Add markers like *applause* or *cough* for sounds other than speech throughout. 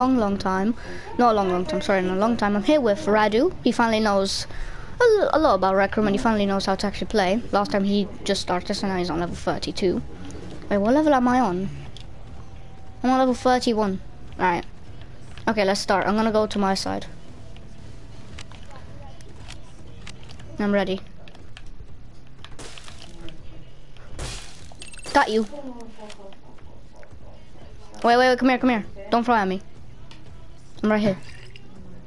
long, long time. Not a long, long time, sorry, not a long time. I'm here with Radu. He finally knows a, lot about Rec Room and he finally knows how to actually play. Last time he just started, so now he's on level 32. Wait, what level am I on? I'm on level 31. Alright. Okay, let's start. I'm gonna go to my side. I'm ready. Got you. Wait, wait, wait, come here, come here. Don't fly at me. I'm right here.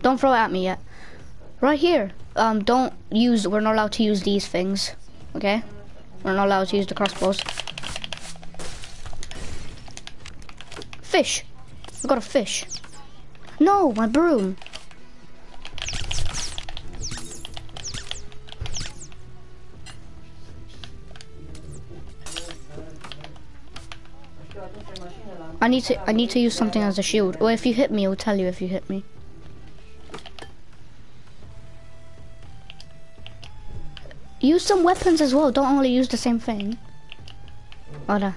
Don't throw at me yet. Right here. Um, don't use, we're not allowed to use these things. Okay? We're not allowed to use the crossbows. Fish. I got a fish. No, my broom. I need to I need to use something as a shield. Or if you hit me, it'll tell you if you hit me. Use some weapons as well. Don't only use the same thing. Oh no.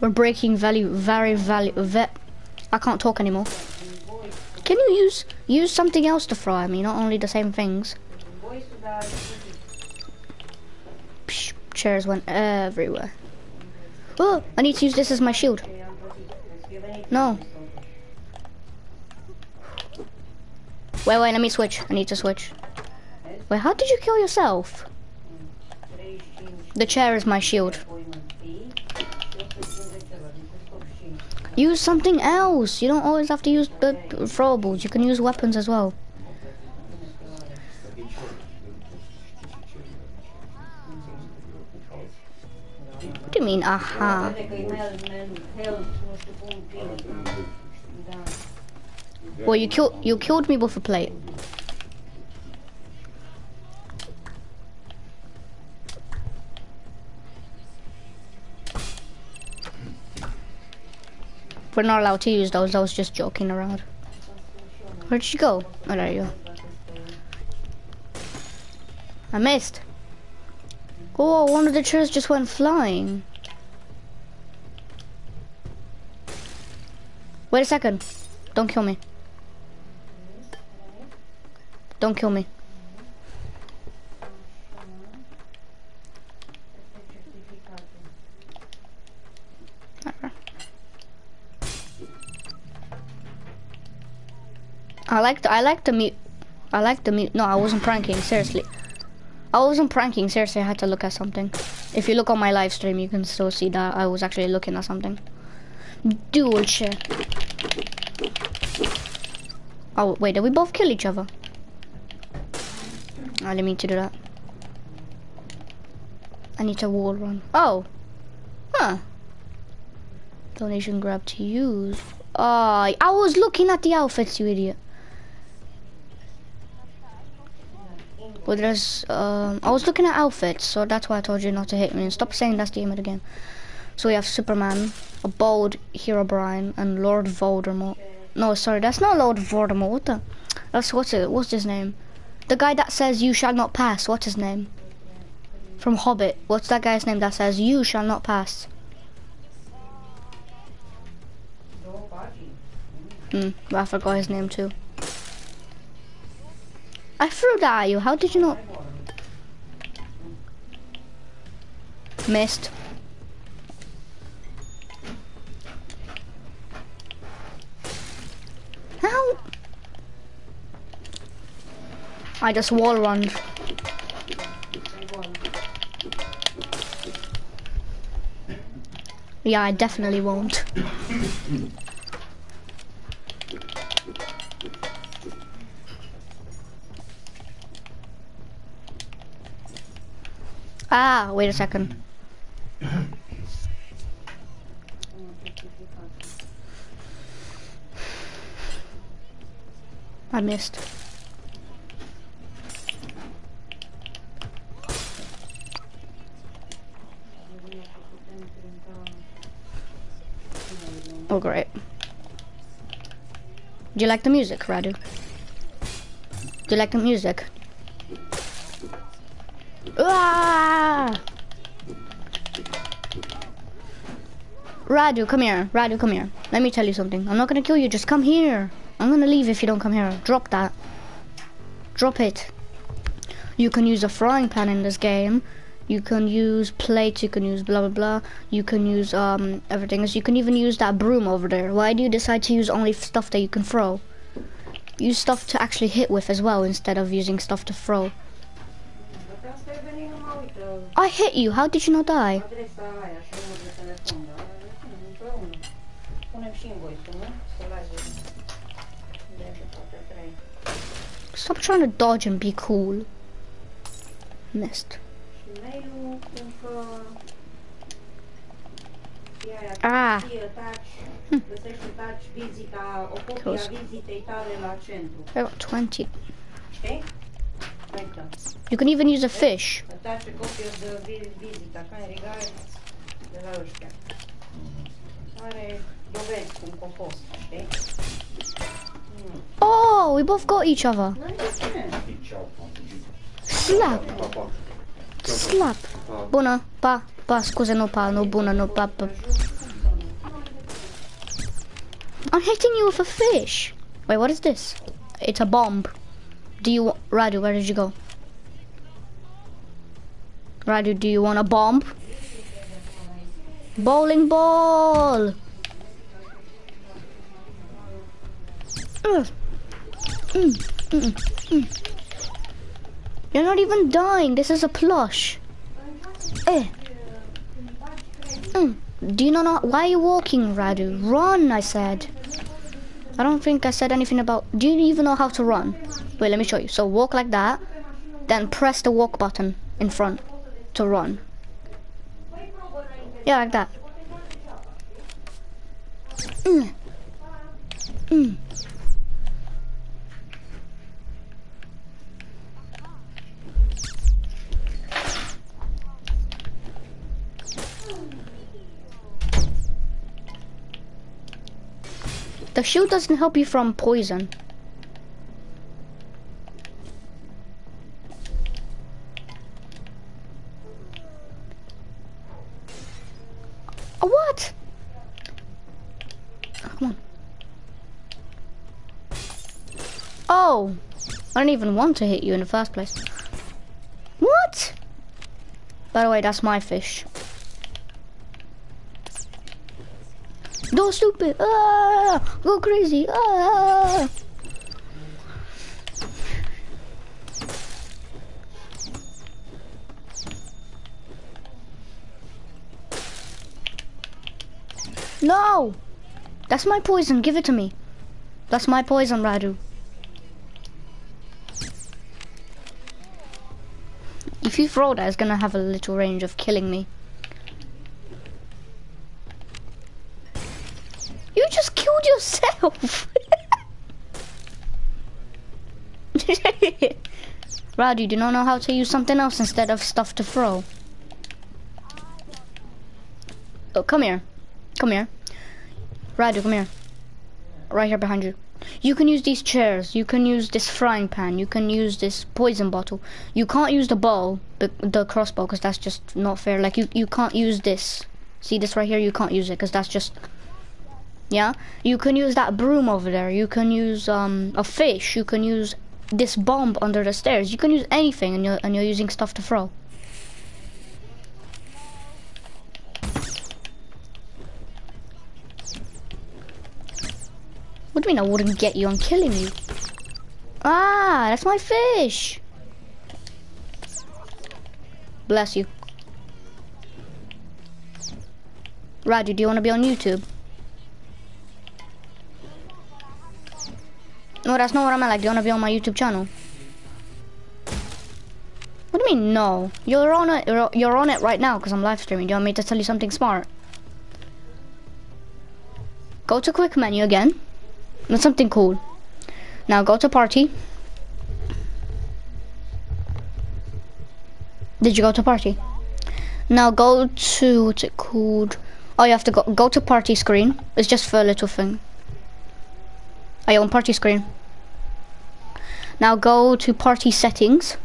We're breaking value, very value, I can't talk anymore. Can you use use something else to fry me, not only the same things? Psh, chairs went everywhere. Oh, I need to use this as my shield. No. Wait, wait, let me switch. I need to switch. Wait, how did you kill yourself? The chair is my shield. Use something else. You don't always have to use the throwables. You can use weapons as well. What do you mean, aha? Well, you killed you killed me with a plate. We're not allowed to use those. I was just joking around. Where'd she go? Oh, there you go. I missed. Oh, one of the chairs just went flying. Wait a second. Don't kill me. Don't kill me. I like the I like the mute. I like the mute. No, I wasn't pranking. Seriously. I wasn't pranking, seriously, I had to look at something. If you look on my live stream, you can still see that I was actually looking at something. Dual share. Oh, wait, did we both kill each other? Ah, I didn't mean to do that. I need to wall run. Oh. Huh. Donation grab to use. Oh, I was looking at the outfits, you idiot. Well, there's, um, I was looking at outfits, so that's why I told you not to hit me. And stop saying that's the aim of the game. So we have Superman, a bold Herobrine, and Lord Voldemort. No, sorry, that's not Lord Voldemort. That's what's it? What's his name? The guy that says you shall not pass. What's his name? From Hobbit. What's that guy's name that says you shall not pass? Hmm, I forgot his name too. I threw that at you. How did you not? Missed. How? I just wall run. Yeah, I definitely won't. *coughs* Ah, wait a second. I missed. Oh, great. Do you like the music, Radu? Do you like the music? Ah! Radu, come here. Radu, come here. let me tell you something. I'm not gonna kill you. Just come here. I'm gonna leave if you don't come here. Drop that. Drop it. You can use a frying pan in this game. You can use plates. You can use blah blah blah. You can use um everything. Else. You can even use that broom over there. Why do you decide to use only stuff that you can throw? Use stuff to actually hit with as well instead of using stuff to throw. I hit you. How did you not die? Stop trying to dodge and be cool. Missed. Ah. centru. I got 20. Știi? You can even use a fish. Oh, we both got each other. Slap. Slap. Bună. Pa. Pa, scuze, nu pa, nu bună, nu pa, pa. I'm hitting you with a fish. Wait, what is this? It's a bomb. Do you, Radu, where did you go? Radu, do you want a bomb? Bowling ball. You're not even dying. This is a plush. Eh. Mm. Do you not know why are you walking, Radu? Run, I said. I don't think I said anything about. Do you even know how to run? Wait, let me show you. So walk like that, then press the walk button in front to run. Yeah, like that. Mm. Mm. The shield doesn't help you from poison. Oh, I don't even want to hit you in the first place. What? By the way, that's my fish. Go stupid! Ah! Go crazy! Ah! No! That's my poison. Give it to me. That's my poison, Radu. If you throw that, it's gonna have a little range of killing me. You just killed yourself. *laughs* Radu, do not know how to use something else instead of stuff to throw. Oh, come here. Come here. Radu, come here. Right here behind you. You can use these chairs. You can use this frying pan. You can use this poison bottle. You can't use the bow, the, crossbow, because that's just not fair. Like, you, you can't use this. See this right here? You can't use it, because that's just yeah, you can use that broom over there. You can use um, a fish. You can use this bomb under the stairs. You can use anything, and you're and you're using stuff to throw. What do you mean I wouldn't get you? I'm killing you. Ah, that's my fish. Bless you. Radu, do you want to be on YouTube? No, that's not what I meant. Like, do you want to be on my YouTube channel? What do you mean, no? You're on it. You're, you're on it right now because I'm live streaming. Do you want me to tell you something smart? Go to quick menu again. That's something cool. Now go to party. Did you go to party? Now go to what's it called? Oh, you have to go go to party screen. It's just for a little thing. Are you on party screen? Now go to party settings.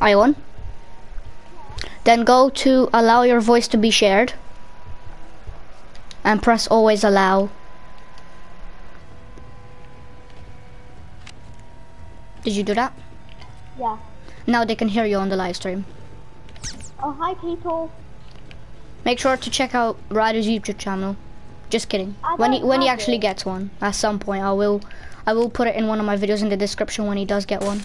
Are you on? Then go to allow your voice to be shared. And press always allow. Did you do that? Yeah. Now they can hear you on the live stream. Oh, hi people. Make sure to check out Radu's YouTube channel. Just kidding. I When he when he actually it. gets one, at some point, I will I will put it in one of my videos in the description when he does get one.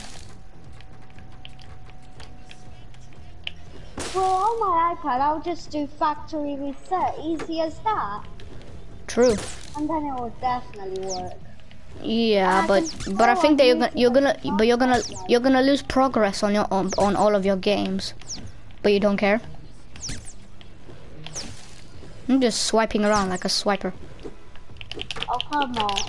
On my iPad, I'll just do factory reset. Easy as that. True. And then it will definitely work. Yeah, but but I think that you're gonna you're gonna but you're gonna you're gonna lose progress on your on, on all of your games, but you don't care. I'm just swiping around like a swiper. Oh, come on.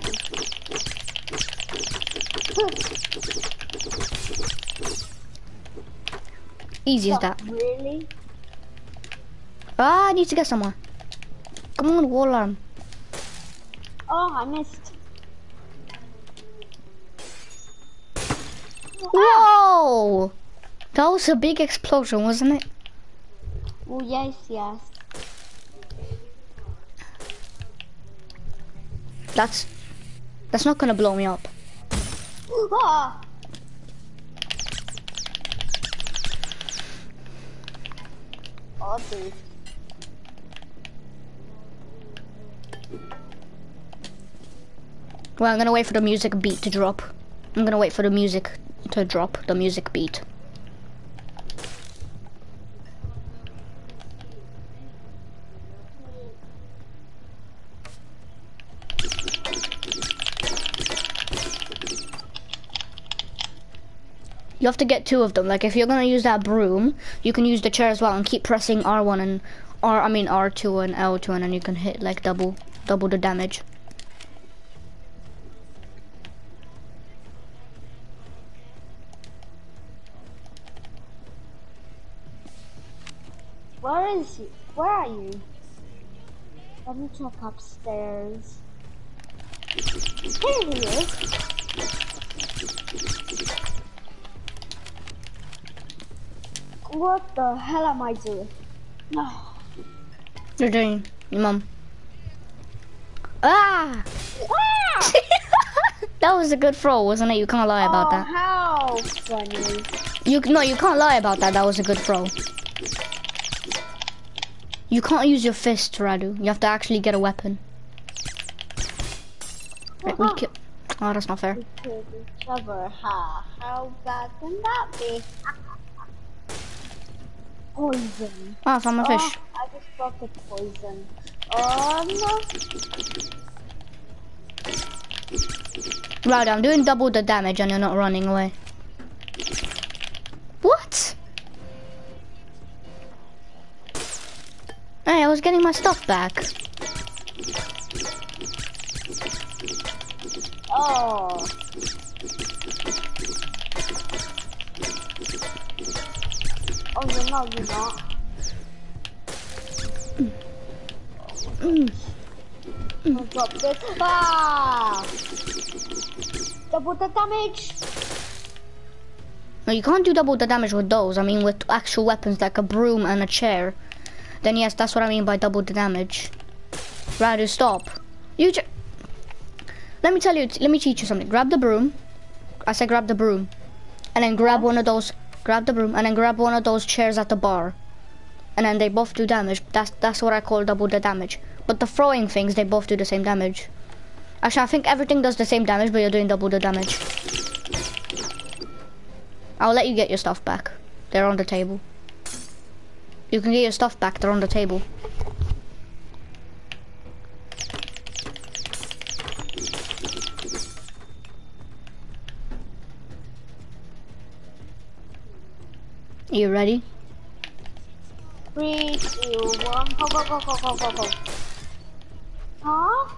*laughs* Easy as that. Really? Ah, I need to get somewhere. Come on, wall arm. Oh, I missed. Whoa! That was a big explosion, wasn't it? Oh, yes, yes. That's that's not gonna blow me up. *gasps* Ah! Well, I'm gonna wait for the music beat to drop. I'm gonna wait for the music to drop, the music beat. You have to get two of them. Like if you're gonna use that broom, you can use the chair as well and keep pressing R1 and R I mean R2 and L2 and then you can hit like double double the damage. Where is he? Where are you? Let me check upstairs. Here he is. What the hell am I doing? No. *sighs* You're doing your mom. Ah! Ah! *laughs* that was a good throw, wasn't it? You can't lie about oh, that. how funny. You no, you can't lie about that. That was a good throw. You can't use your fist, Radu. You have to actually get a weapon. Right, we ki- Oh, that's not fair. Each other. Ha. How bad can that be? Poison. Ah, oh, I found my Oh, fish. I just got the poison. Oh no. Radu, I'm doing double the damage and you're not running away. What? Hey, I was getting my stuff back. Oh. You're not, you're not. Mm. I dropped it. Ah! Double the damage. No, you can't do double the damage with those. I mean, with actual weapons like a broom and a chair. Then yes, that's what I mean by double the damage. Radu, stop. You Let me tell you, let me teach you something. Grab the broom. I said grab the broom. And then grab one of those, grab the broom, and then grab one of those chairs at the bar. And then they both do damage. That's that's what I call double the damage. But the throwing things, they both do the same damage. Actually, I think everything does the same damage, but you're doing double the damage. I'll let you get your stuff back. They're on the table. You can get your stuff back. They're on the table. You ready? Three, two, one, go, go, go, go, go, go, go. Huh?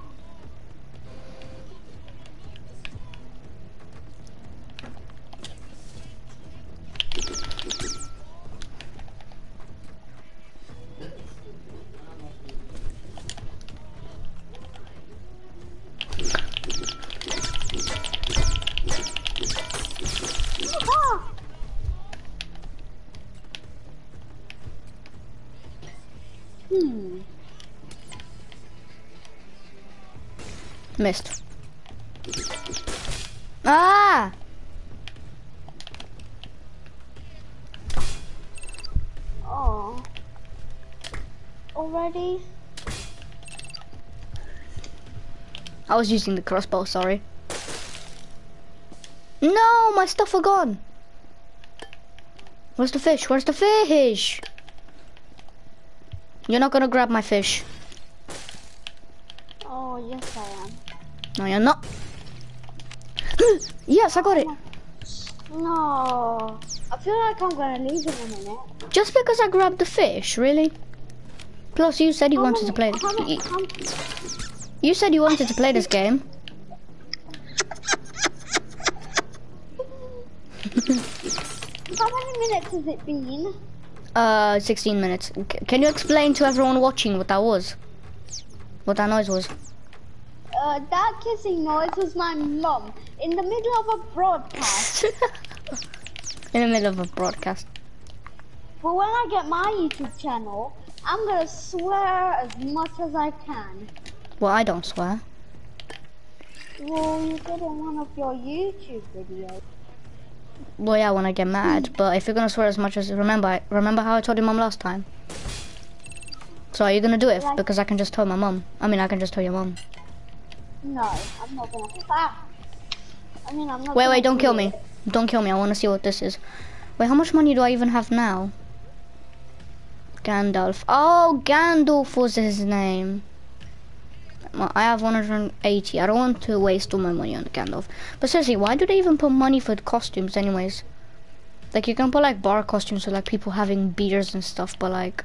Hmm. Missed. Ah! Oh. Already? I was using the crossbow, sorry. No, my stuff are gone. Where's the fish? Where's the fish? You're not gonna grab my fish. Oh, yes I am. No, you're not. *gasps* yes, I got it. No. I feel like I'm gonna lose in a minute. Just because I grabbed the fish, really? Plus, you said you How wanted to play. many- how many- You, you said you wanted to play this *laughs* game. How many minutes has it been? Uh, 16 minutes. C- can you explain to everyone watching what that was? What that noise was? Uh, that kissing noise was my mum in the middle of a broadcast. *laughs* In the middle of a broadcast. but when I get my YouTube channel, I'm gonna swear as much as I can. Well, I don't swear. Well, you did in one of your YouTube videos. Well, yeah, when I get mad. But if you're gonna swear as much as remember, remember how I told your mum last time. So are you gonna do it? Like- Because I can just tell my mum. I mean, I can just tell your mum. No, I'm not gonna. Ah. I mean, I'm not. Wait, gonna wait, don't kill me. it. Don't kill me. I want to see what this is. Wait, how much money do I even have now? Gandalf. Oh, Gandalf was his name. I have 180. I don't want to waste all my money on Gandalf. But seriously, why do they even put money for the costumes anyways? Like, you can put like bar costumes with like people having beards and stuff, but like...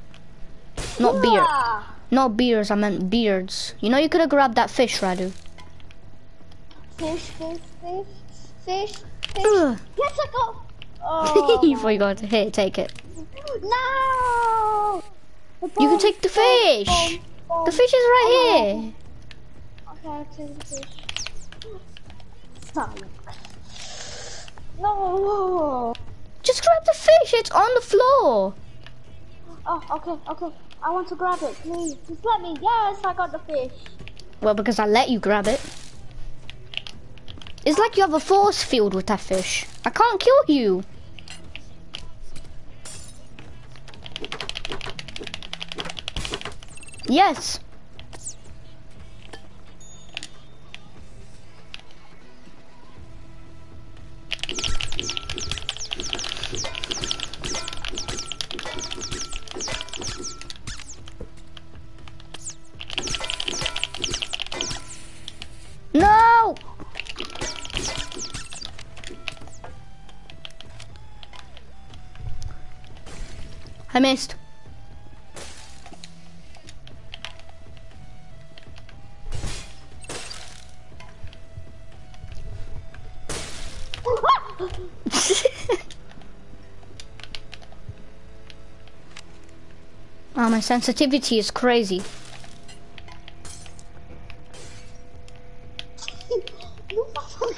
Not beard. Ah, Not beards, I meant beards. You know you could have grabbed that fish, Radu. Fish, fish, fish, fish, fish. Ugh. Yes, I got. *laughs* Oh. you forgot. Here, take it. no. You can take the fish. The fish is right here. Okay, I'll take the fish. Stop. No. Just grab the fish. It's on the floor. Oh, okay, okay. I want to grab it, please. Just let me. Yes, I got the fish. Well, because I let you grab it. It's like you have a force field with that fish. I can't kill you. Yes. No! I missed. oh, *laughs* my sensitivity is crazy. *laughs*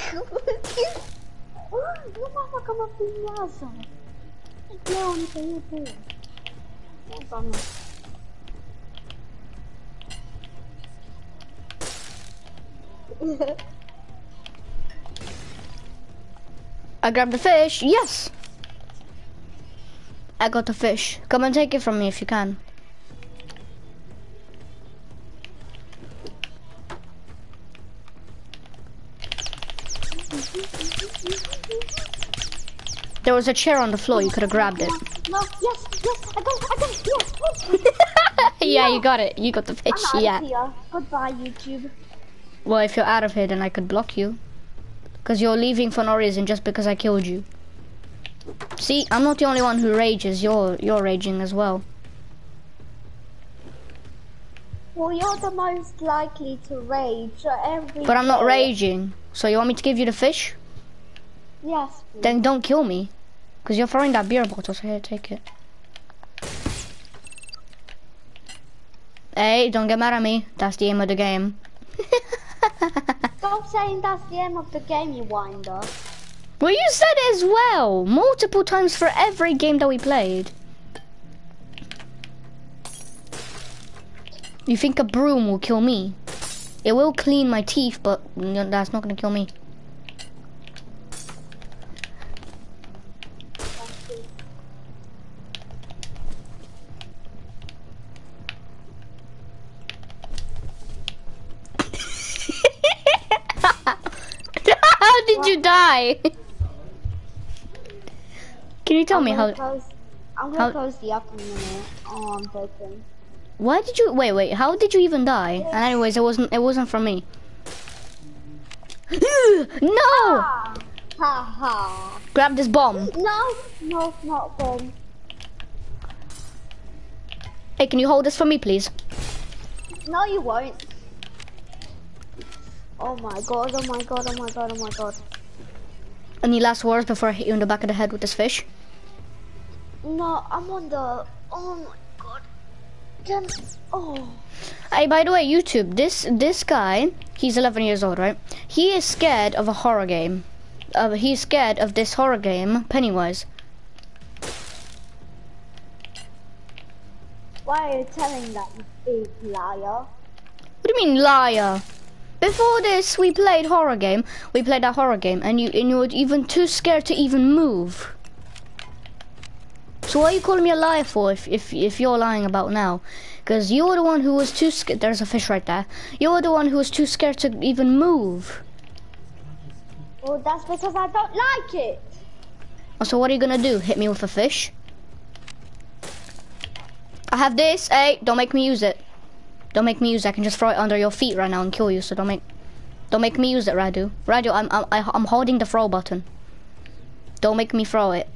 I grabbed the fish. Yes. I got the fish. Come and take it from me if you can. There was a chair on the floor. You could have grabbed it. No, yes, yes, I got it, I got it, yes, yes. *laughs* yeah, you got it. You got the fish. I'm out Yeah. of here. Goodbye, YouTube. Well, if you're out of here, then I could block you. Because you're leaving for no reason just because I killed you. See, I'm not the only one who rages. You're you're raging as well. Well, you're the most likely to rage so every But I'm not raging. So you want me to give you the fish? Yes, please. Then don't kill me. Because you're throwing that beer bottle, so here, take it. Hey, don't get mad at me. That's the aim of the game. Stop saying that's the end of the game, you winder. well, you said it as well. Multiple times for every game that we played. You think a broom will kill me? It will clean my teeth, but that's not gonna kill me. Tell I'm me how? Close, I'm gonna how- close the app in a minute. Oh, I'm broken. Why did you wait? Wait, how did you even die? And anyways, it wasn't. It wasn't from me. *gasps* no! Ha ha. Grab this bomb. No, no, not bomb. Hey, can you hold this for me, please? No, you won't. Oh my god, oh my god, oh my god, oh my god. Any last words before I hit you in the back of the head with this fish? No, I'm on the. Oh my god. Can. Oh. Hey, by the way, YouTube, this this guy, he's 11 years old, right? He is scared of a horror game. Uh, he's scared of this horror game, Pennywise. Why are you telling that, you big liar? What do you mean, liar? Before this, we played horror game. We played that horror game, and you and you were even too scared to even move. So what are you calling me a liar for? If if if you're lying about now, because you were the one who was too scared. There's a fish right there. You were the one who was too scared to even move. Well, that's because I don't like it. Oh, so what are you gonna do? Hit me with a fish? I have this. Hey, don't make me use it. Don't make me use it. I can just throw it under your feet right now and kill you. So don't make, don't make me use it, Radu. Radu, I'm I'm I'm holding the throw button. Don't make me throw it.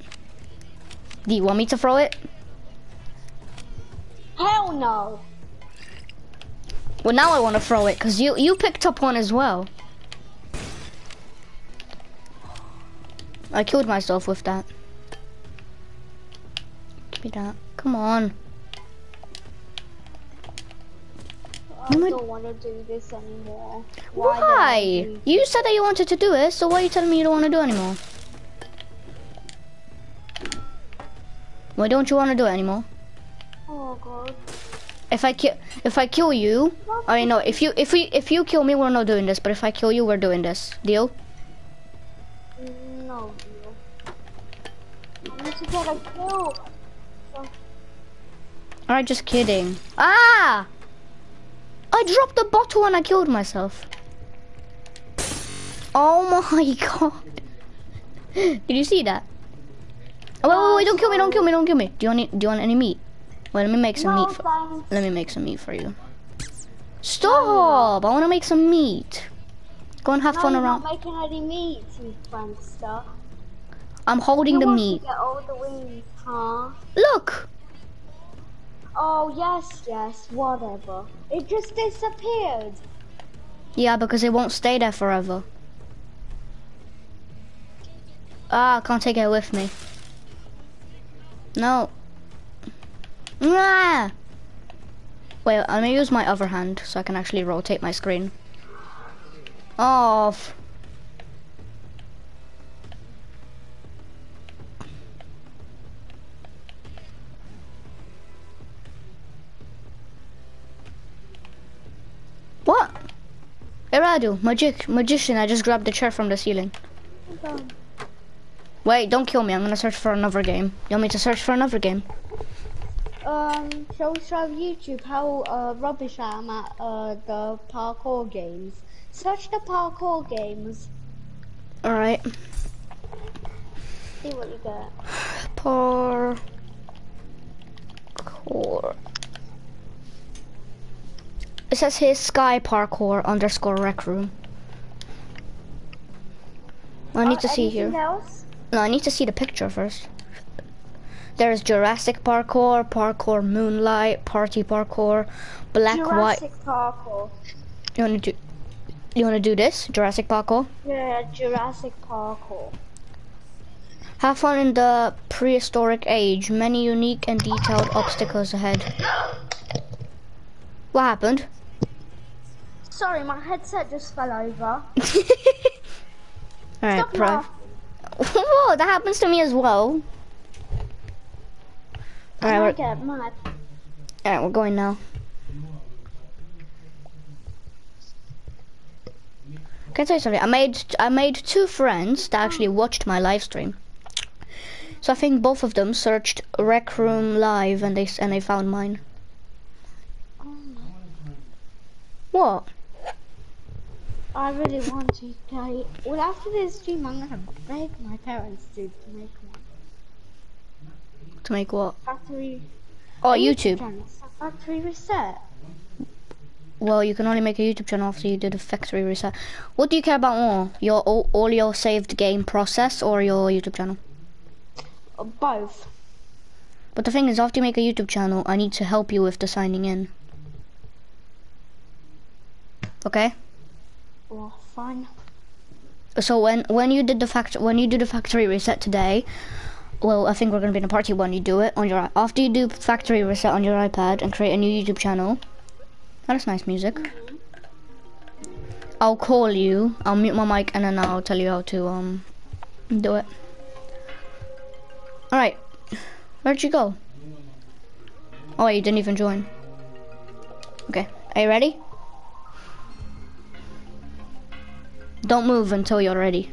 Do you want me to throw it? Hell no. Well, now I want to throw it because you you picked up one as well. I killed myself with that. Give me that. Come on. I don't want to do this anymore. Why? do- You said that you wanted to do it, so why are you telling me you don't want to do it anymore? Why don't you want to do it anymore? Oh god. If I kill, if I kill you, I mean no. If you, if we, if you kill me, we're not doing this. But if I kill you, we're doing this. Deal? No deal. Need to get a kill. Alright, just kidding. Ah! I dropped the bottle and I killed myself. Oh my *laughs* god. Did you see that? Oh, wait, wait, wait, don't kill me, don't kill me, don't kill me. Do you want, any- do you want any meat? Well, let me make some No meat. For, let me make some meat for you. Stop! I want to make some meat. Go and have No, fun around. not making any meat, you prankster. I'm holding You the meat. get all the wings, huh? Look! Oh yes, yes, whatever. It just disappeared. Yeah, because it won't stay there forever. Ah, I can't take it with me. No. Ah! Wait, I'm gonna use my other hand so I can actually rotate my screen. Off. What? Eradu, magic, magician, I just grabbed the chair from the ceiling. Okay. Wait, don't kill me, I'm gonna search for another game. You want me to search for another game? Um, shall we show YouTube how uh, rubbish I am at uh, the parkour games? Search the parkour games. Alright. See what you get. Parkour. It says here sky parkour underscore rec room. I need Uh, to see here. Else? No, I need to see the picture first. There's Jurassic parkour, parkour moonlight, party parkour, black white. Jurassic parkour. You wanna do? You wanna do this Jurassic parkour? Yeah, Jurassic parkour. Have fun in the prehistoric age. Many unique and detailed obstacles ahead. What happened? Sorry, my headset just fell over. *laughs* Alright, pro. laughing. Whoa, that happens to me as well. Alright, get mad. we're, alright, we're going now. Can I tell you something? I made I made two friends that actually oh. watched my live stream. So I think both of them searched Rec Room Live and they and they found mine. Oh what? I really want to play. Well, after this stream, I'm gonna beg my parents to to make one. To make what? Factory. Oh, a YouTube. Factory reset. Well, you can only make a YouTube channel after you did a factory reset. What do you care about more? Your all, all your saved game process or your YouTube channel? Uh, both. But the thing is, after you make a YouTube channel, I need to help you with the signing in. Okay. So when when you did the fact when you do the factory reset today, well, I think we're gonna be in a party when you do it on your after you do factory reset on your iPad and create a new YouTube channel. That's nice music. I'll call you. I'll mute my mic and then I'll tell you how to um do it. All right. Where'd you go? Oh, you didn't even join. Okay. Are you ready? Don't move until you're ready.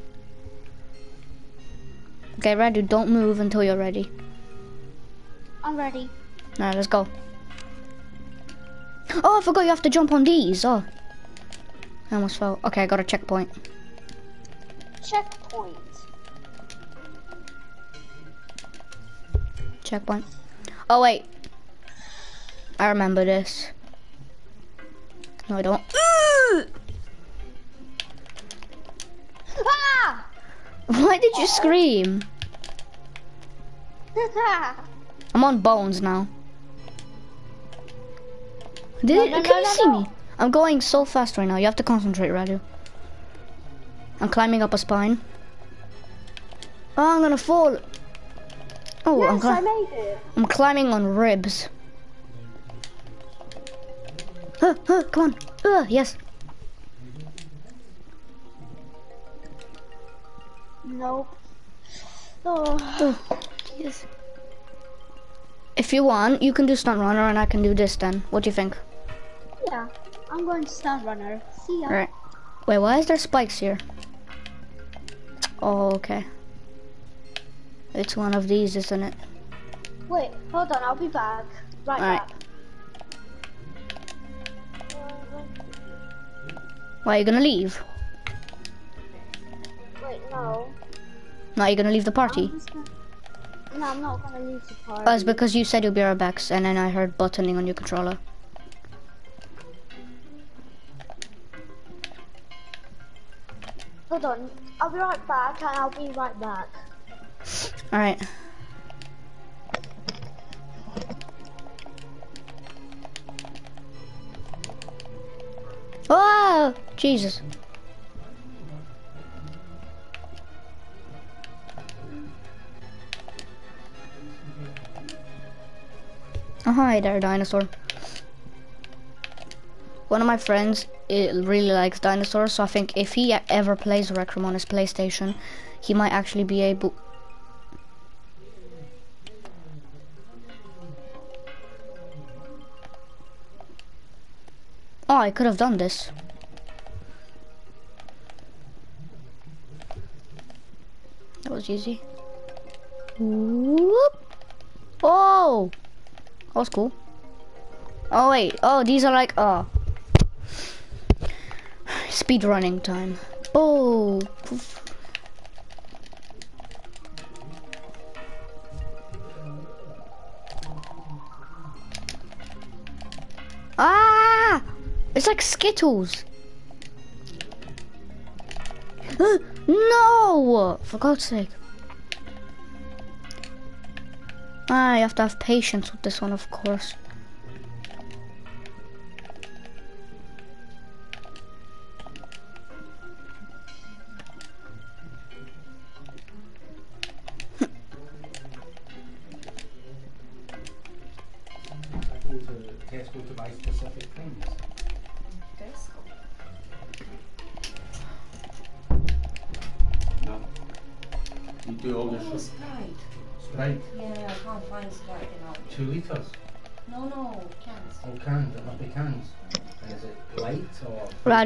Okay, Radu, don't move until you're ready. I'm ready. Alright, let's go. Oh, I forgot you have to jump on these. Oh. I almost fell. Okay, I got a checkpoint. Checkpoint. Checkpoint. Oh, wait. I remember this. No, I don't. Why did you scream? *laughs* I'm on bones now. Did No, it, no, can no, you see me? I'm going so fast right now. You have to concentrate, Radu. I'm climbing up a spine. Oh, I'm gonna fall. Oh, I'm, yes, I made it. I'm climbing on ribs. Huh, huh, come on. Uh, yes. Nope. Oh, *sighs* yes. If you want, you can do stunt runner and I can do this then. What do you think? yeah. I'm going to stunt runner. See ya. Alright. Wait, why is there spikes here? Oh, okay. It's one of these, isn't it? Wait, hold on. I'll be back. Right Alright. back. Why are you gonna leave? Wait, no. No, you're gonna leave the party? I'm just gonna... No, I'm not gonna leave the party. Oh, it's because you said you'll be right back, and then I heard buttoning on your controller. Hold on. I'll be right back, and I'll be right back. *laughs* Alright. Oh, Jesus. Oh, hi there, dinosaur. One of my friends it really likes dinosaurs, so I think if he ever plays Rec Room on his PlayStation, he might actually be able. Oh, I could have done this. That was easy. Whoop. Oh, that was cool. Oh wait. Oh, these are like oh. Speed running time. Oh. Ah! It's like Skittles. *gasps* no! For God's sake. Ah, you have to have patience with this one, of course.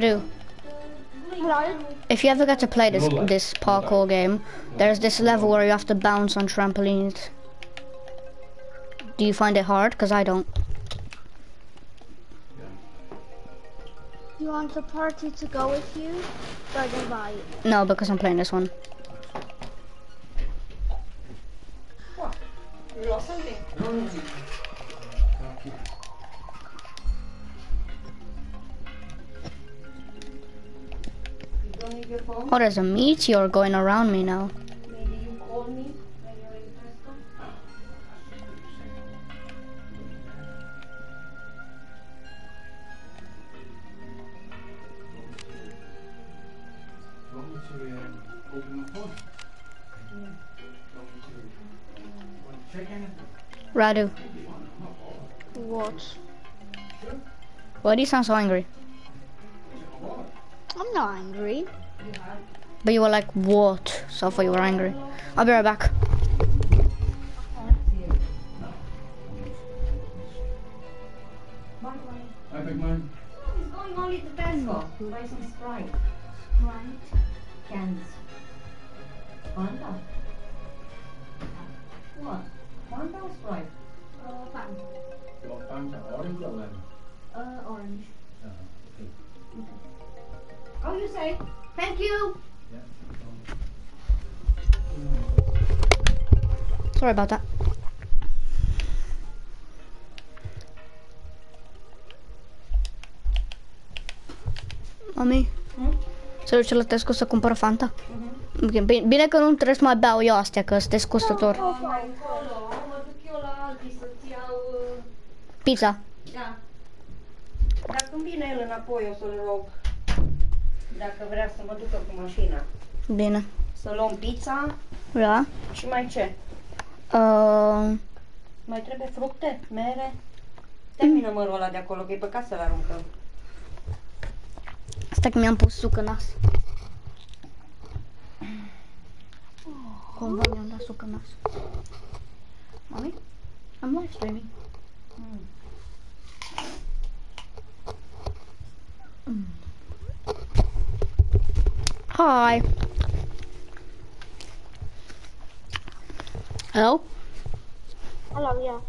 Green Hello? If you ever get to play this this parkour game, there's this level where you have to bounce on trampolines. Do you find it hard? Cause I don't. You want the party to go with you? But invite. No, because I'm playing this one. You lost something? Your phone? Oh, there's a meteor going around me now. Maybe you call me when you're in Preston? Do you want me to open my phone? Do you want me to want to check anything? Radu, What? why do you sound so angry? I'm not angry. But you were like, what? So I thought you were angry. I'll be right back. Hi, big man. He's going only to Tesco to buy some Sprite. Sprite? Cans. Fanta? What? Fanta or Sprite? Uh, Fanta. You want Fanta orange or lemon? Uh, orange. Uh, okay. Oh, you say? Thank you! Yeah. Sorry about that. Mami, Hmm? se duci la Tesco să cumpără Fanta? Mhm. Bine, bine că nu trebuie să mai beau eu astea, că sunt descostător. Oh, mai încolo. Mă duc eu la alții să-ți iau... uh, Pizza. Da. Dacă îmi vine el înapoi, o să-l rog. Dacă vrea să mă ducă cu mașina. Bine. Să luăm pizza Da. și mai ce? Uh, Mai trebuie fructe, mere? Termină mărul ăla de acolo, că e păcat să-l aruncăm. stai că mi-am pus suc în nas. Cumva mi-am dat suc în nas. Mami, am live streaming. Mm. Hi. Hello? Hello, yeah.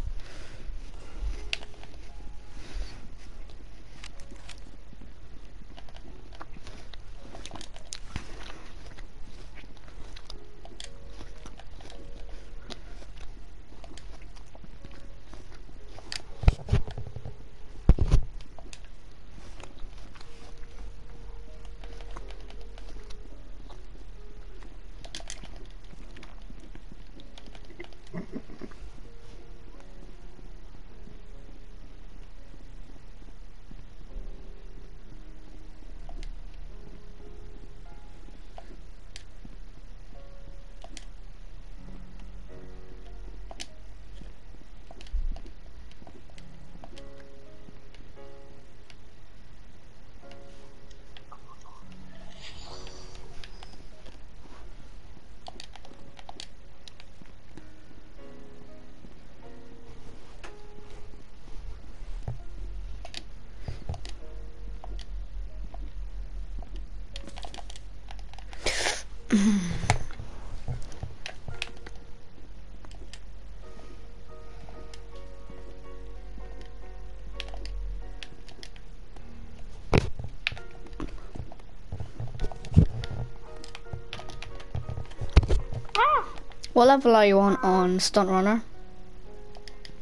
What level are you on on Stunt Runner?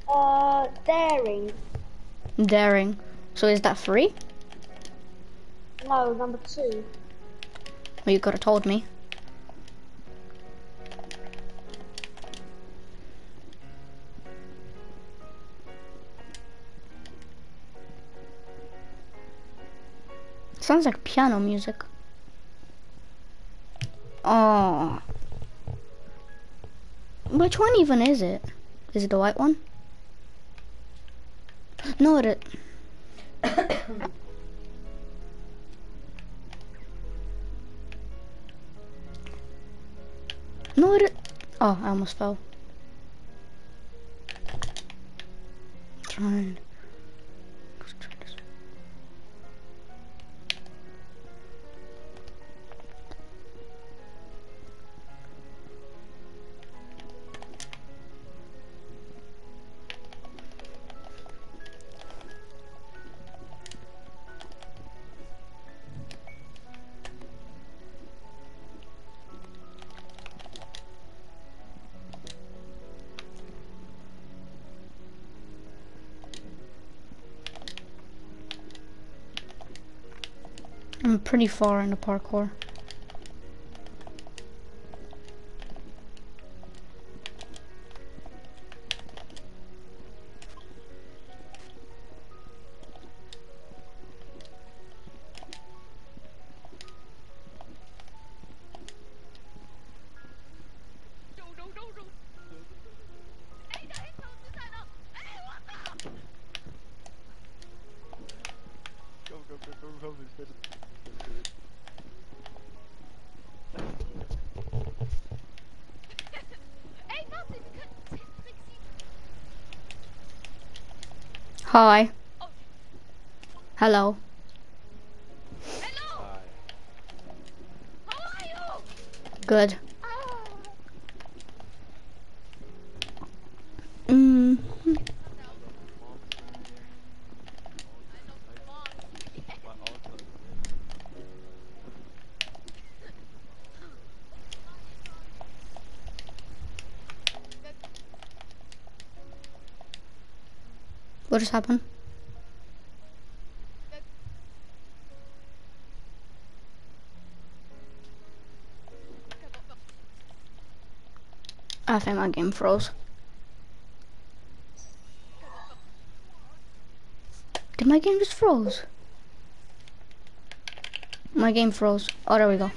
Uh, daring. Daring. So is that free? No, number two. Well, you could have told me. Sounds like piano music. Oh. Which one even is it? Is it the white one? No, it. *coughs* No, it. Oh, I almost fell. Pretty far in the parkour. Hi. Hello. Hi. Good. What just happened? I think my game froze. Did my game just froze? My game froze. Oh, there we go.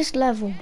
This level?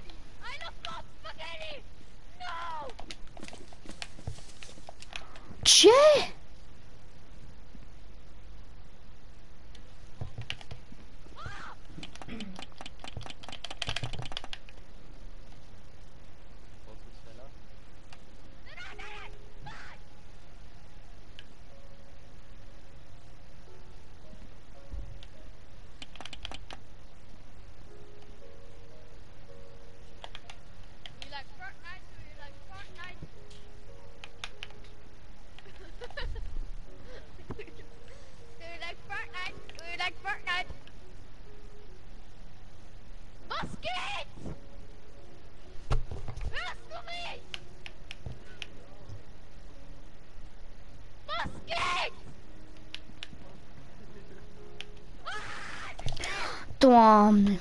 Fortnite?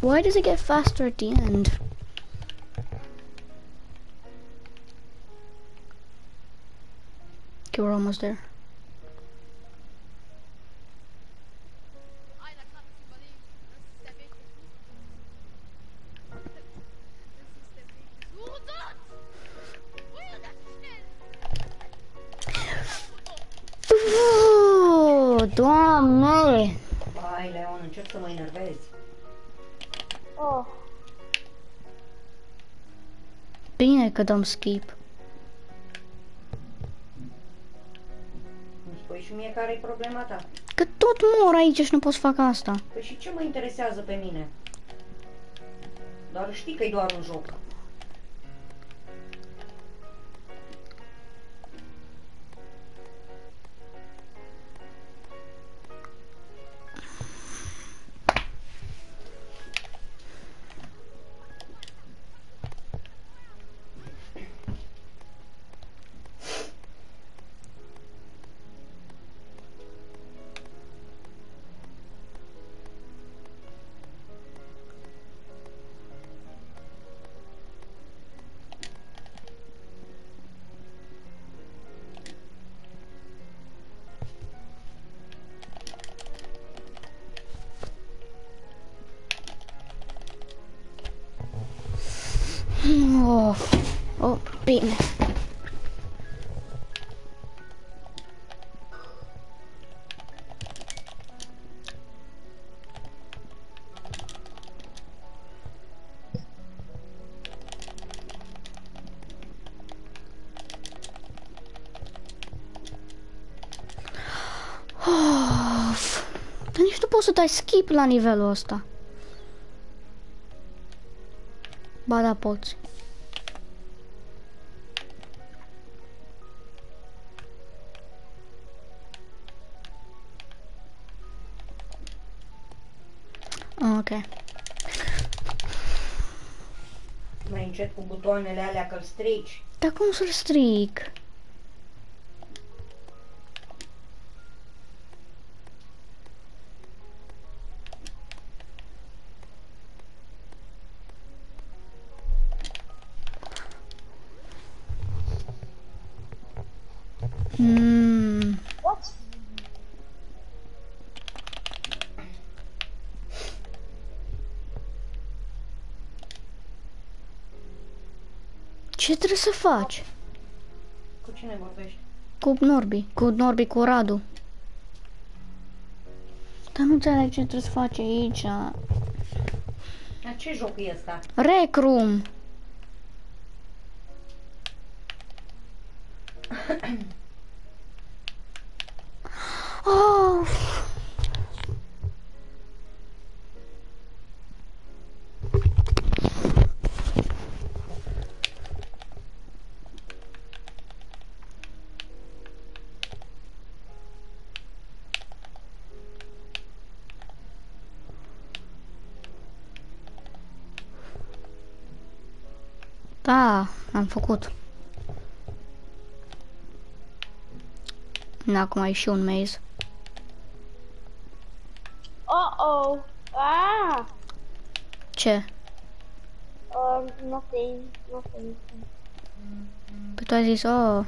Why does it get faster at the end? Okay, we're almost there. Că dăm skip. Îmi spui și mie care e problema ta. Că tot mor aici și nu pot să fac asta. Păi și ce mă interesează pe mine? Doar știi că e doar un joc. pena. Posso dar skip na nivelu osta. Tá? Bada. Cu butoanele alea că-l strici. Dar cum să-l stric? Ce trebuie să faci? Cu cine vorbești? Cu Norbi, cu Norbi, cu Radu. Dar nu înțeleg ce trebuie să faci aici. Dar ce joc e ăsta? Rec *clears throat* am făcut. Da, acum e și un maze. Uh-oh. Ah! Ce? Um, nothing. Nothing. Păi tu ai zis, oh,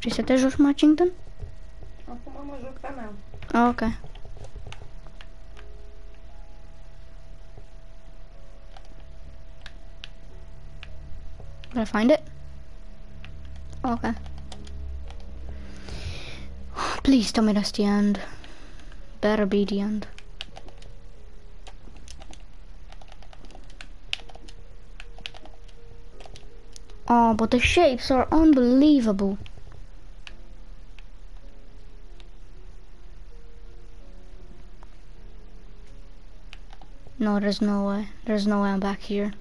Și să te joci Matchington? Mea. Ah, ok. Did I find it? Okay. Please tell me that's the end. Better be the end. Oh, but the shapes are unbelievable. No, there's no way. There's no way I'm back here.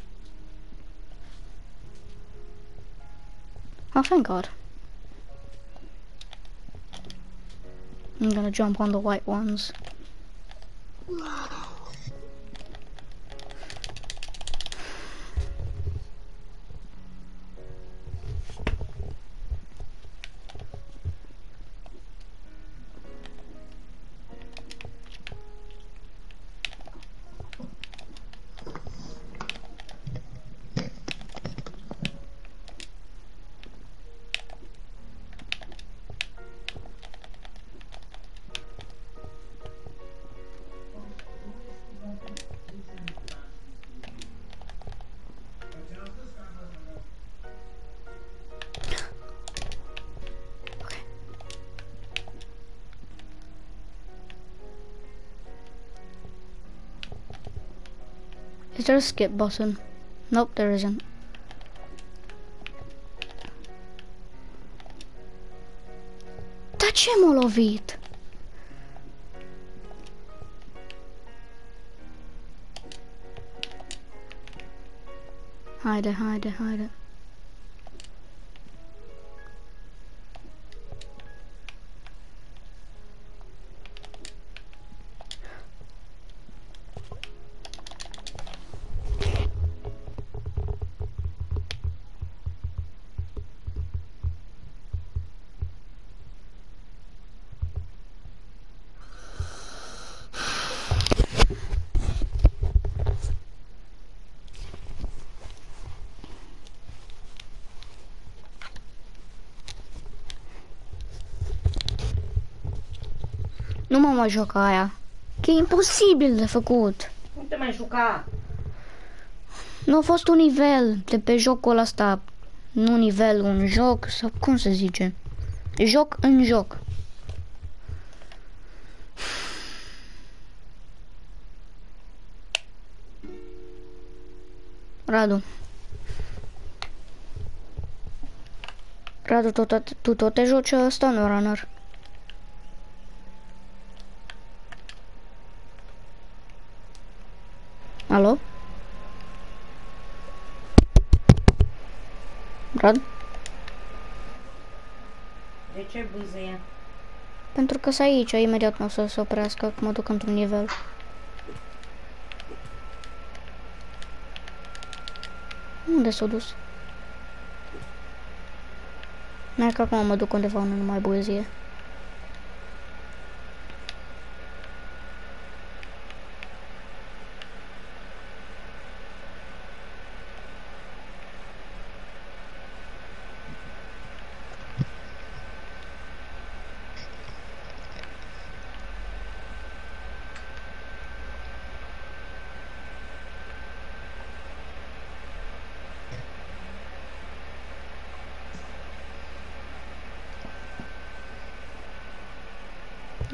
Oh, thank God. I'm gonna jump on the white ones. *sighs* *sighs* *sighs* there a skip button? Nope, there isn't. Dar ce Hide it, hide it, hide Nu mă mai joc aia. Că e imposibil de făcut. Nu te mai juca. Nu a fost un nivel de pe jocul ăsta. Nu nivel, un joc sau cum se zice. Joc în joc. Radu. Radu, tu tot, tu tot te joci nu Runner? Alo? Rad? De ce bâzâie? Pentru că sunt aici, imediat nu o să se oprească, că mă duc într-un nivel. Unde s-a dus? Mai că acum mă duc undeva unde nu mai buzie.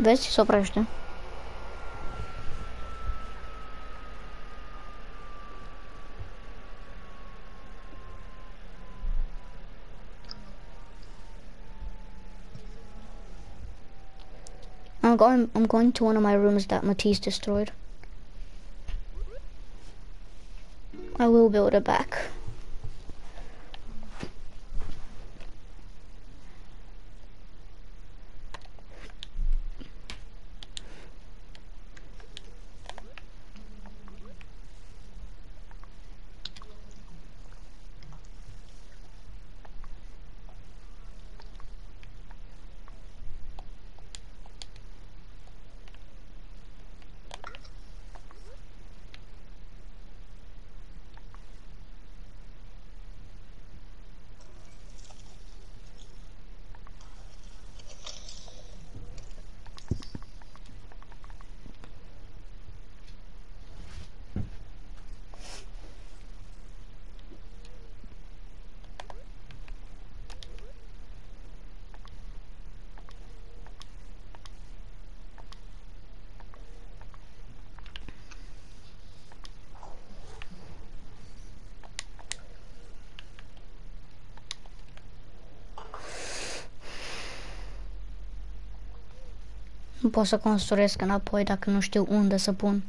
Se oprește. I'm going I'm going to one of my rooms that Matisse destroyed. I will build it back. Pot să construiesc înapoi dacă nu știu unde să pun.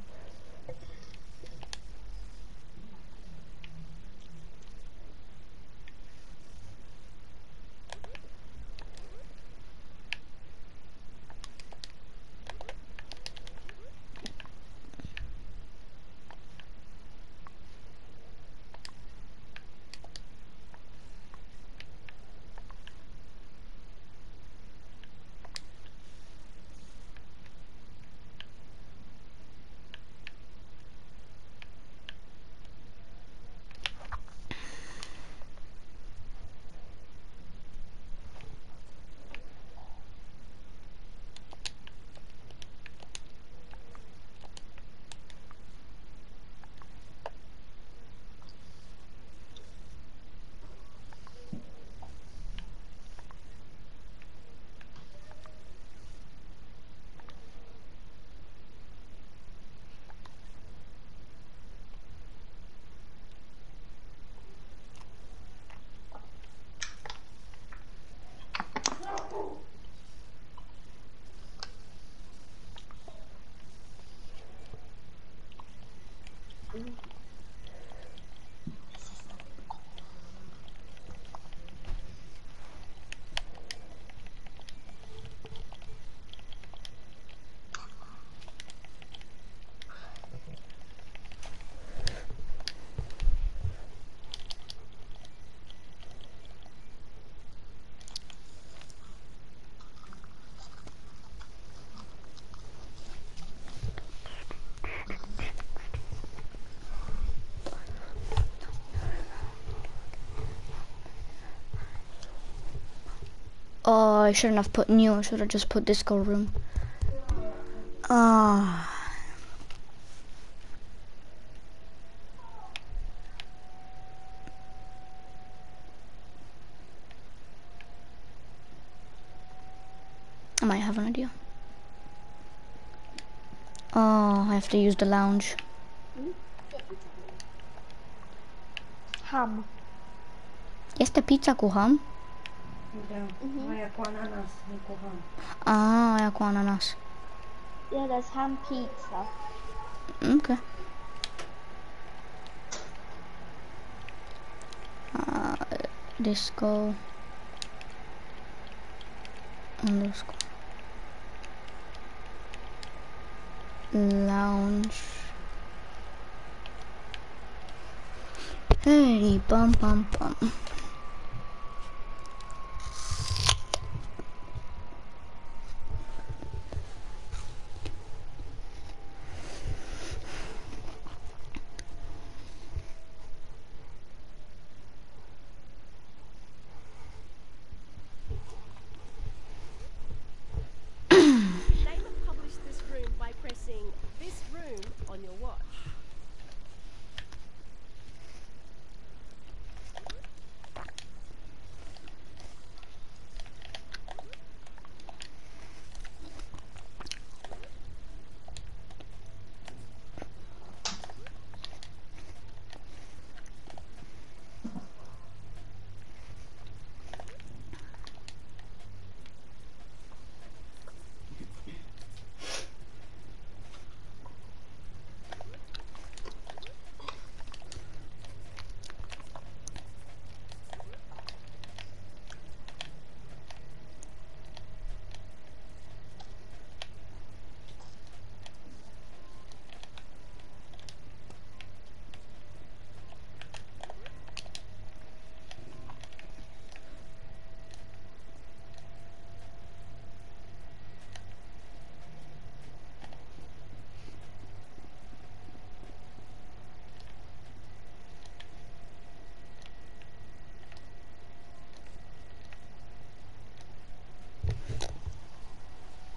Oh, I shouldn't have put new. I should have just put disco room. Ah. I might have an idea. Oh, I have to use the lounge. Ham. Este pizza cu ham? Da, Mhm. aia cu ananas, nu cu ham. Ah, aia cu ananas. Yeah, there's ham pizza. Okay. Uh, disco underscore lounge. Hey, bum bum bum.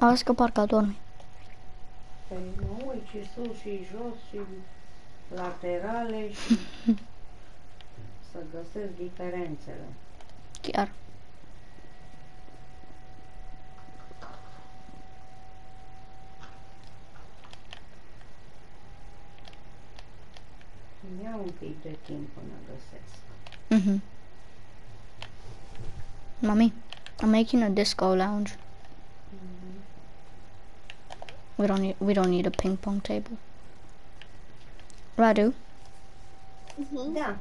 Azi că parcă adormi. Păi mă uit și sus și jos și laterale și *laughs* să găsesc diferențele. Chiar. Îmi iau un pic de timp până găsesc. Mhm. Mommy, I'm making a disco lounge. We don't need we don't need a ping pong table. Radu, Mhm. Da.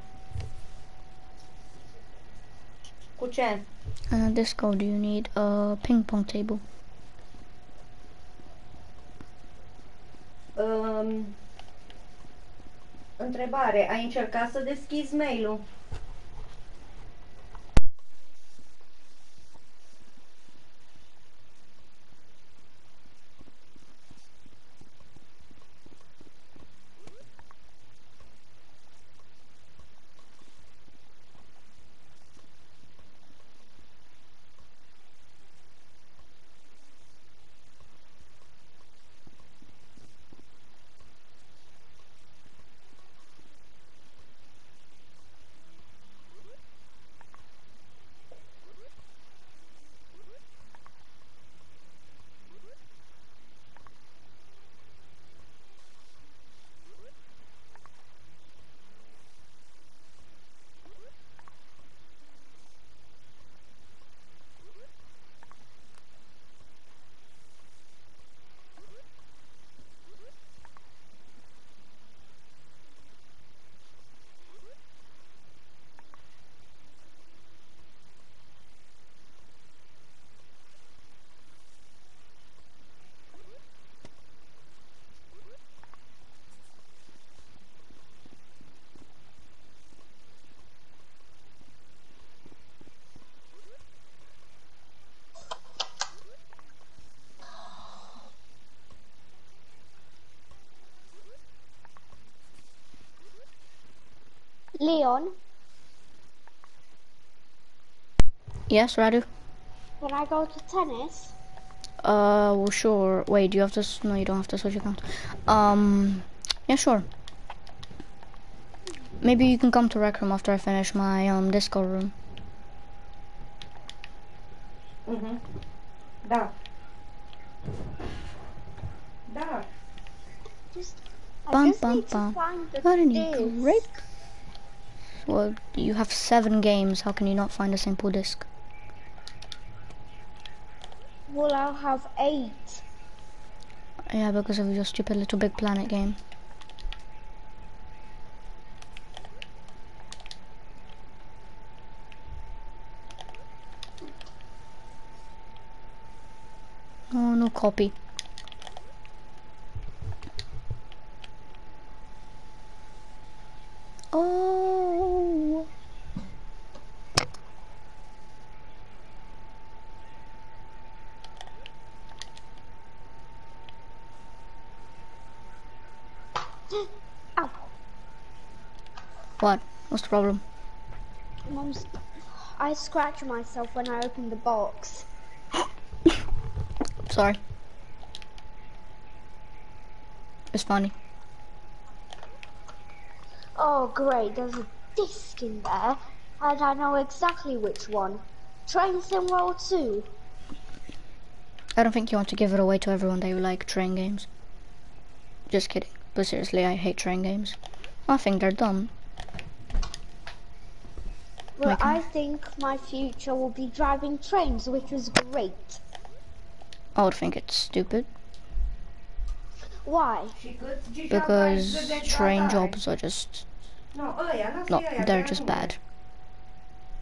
Cu ce? uh, disco, do you need a ping pong table? Um, întrebare. Ai încercat să deschizi mail-ul? Leon, Yes, Radu. can I go to tennis? Uh, well, sure. Wait, do you have to? s- No, you don't have to switch accounts. Um, yeah, sure. Maybe you can come to Rec Room after I finish my um disco room. Mhm. Da. Da. Just, I Bum, just bum, need bum. to find the What an disc. great. Well, you have seven games. How can you not find a simple disc? Will I'll have eight? Yeah, because of your stupid little big planet game. Oh, no copy. Oh. Ow. What? What's the problem? Mom's. I scratched myself when I opened the box. *gasps* Sorry. It's funny. Oh, great. There's a disc in there, and I know exactly which one. Train Sim World 2. I don't think you want to give it away to everyone that you like train games. Just kidding. But seriously, I hate train games. I think they're dumb. Well, Like- I think my future will be driving trains, which is great. I would think it's stupid Why? Și cât gigabyte because train jobs are just No, ăia, lasă no, ăia, they're just bad.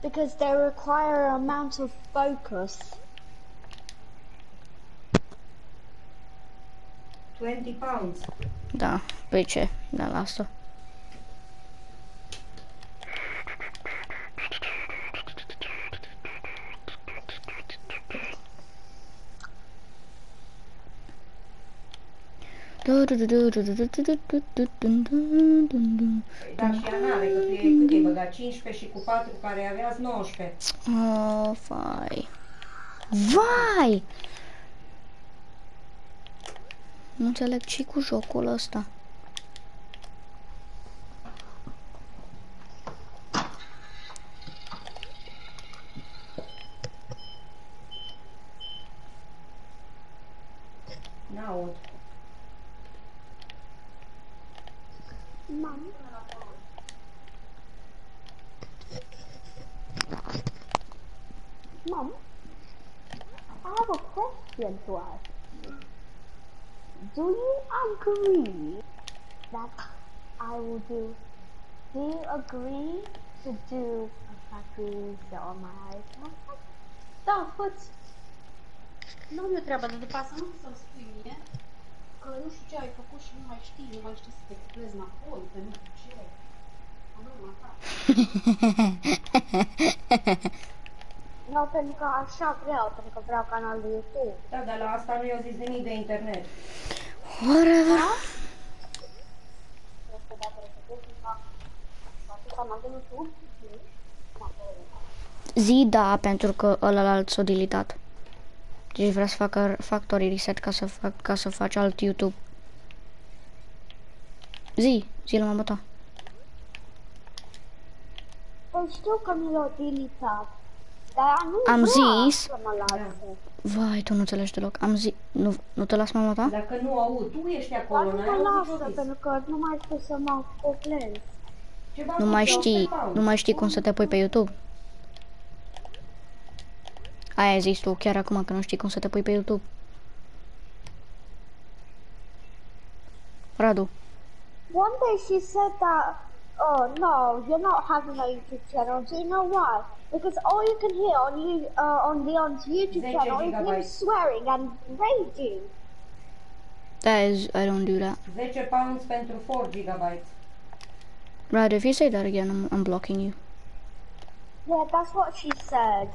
Because they require an amount of focus. 20 pounds. Da, păi ce? Da, lasă. Păi Da, și ea n-are, că tu e, cât e băgat? 15 și cu 4 care aveați 19. Oh, vai. Vai! Nu înțeleg ce cu jocul ăsta. N-aud. Agree that I will do? Do you agree to do a factory on my iPhone? Da, fă-ți. Nu am eu treaba, dar după asta nu poți să-mi spui mie că nu știu ce ai făcut și nu mai știi, nu mai știi să te explezi înapoi, pe nu știu ce. Nu, mă, da. *laughs* Nu, pentru că așa vreau, pentru că vreau canal de YouTube. Da, dar la asta nu i-au zis nimic de internet. Whatever. Este dacă recuperezi canal de YouTube. Zi da, pentru că ălălalt s-a deletat. Deci vrea să facă factory reset ca să, fac, ca să faci alt YouTube. Zi, zi la mama ta. Păi știu că mi l-au deletat. Dar nu Am vreau zis- să mă lase. Vai, tu nu înțelegi deloc. Am zi... Nu, nu te las mama ta? Dacă nu aud, tu ești Dar acolo, nu n-ai mă auzit lasă, ce pentru că nu mai știu să mă coplez. Ceva Nu cu mai 200 știi, pounds. nu mai știi cum să te pui pe YouTube. Aia ai zis tu chiar acum că nu știi cum să te pui pe YouTube. Radu, One day she said that, oh no, you're not having a YouTube channel. Do you know why? Because all you can hear on you uh, on Leon's YouTube Zece channel is him swearing and raging. that is, I don't do that. 10 pounds pentru 4 gigabytes. Radu, if you say that again, I'm, I'm blocking you. Yeah, that's what she said.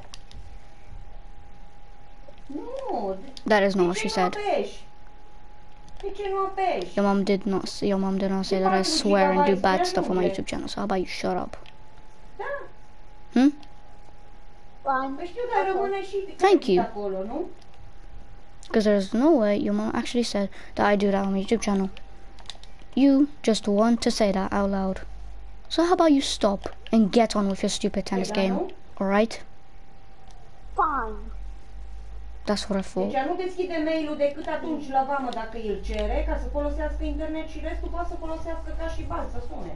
No. de, That is not what she said. apeși? De ce nu? Your mom did not. s- Your mom did not say that I swear and do bad stuff on my. YouTube channel. So how about you shut up? Da, Hmm? Fine. păi știu, dar rămâne și Thank you. Because there's no way your mom actually said that I do that on my YouTube channel. You just want to say that out loud. So how about you stop and get on with your stupid tennis game? Alright? Fine. That's what I thought. Deci nu deschide mail-ul decât atunci la vamă dacă îl cere, ca să folosească internet și restul poate să folosească ca și bani, să sune.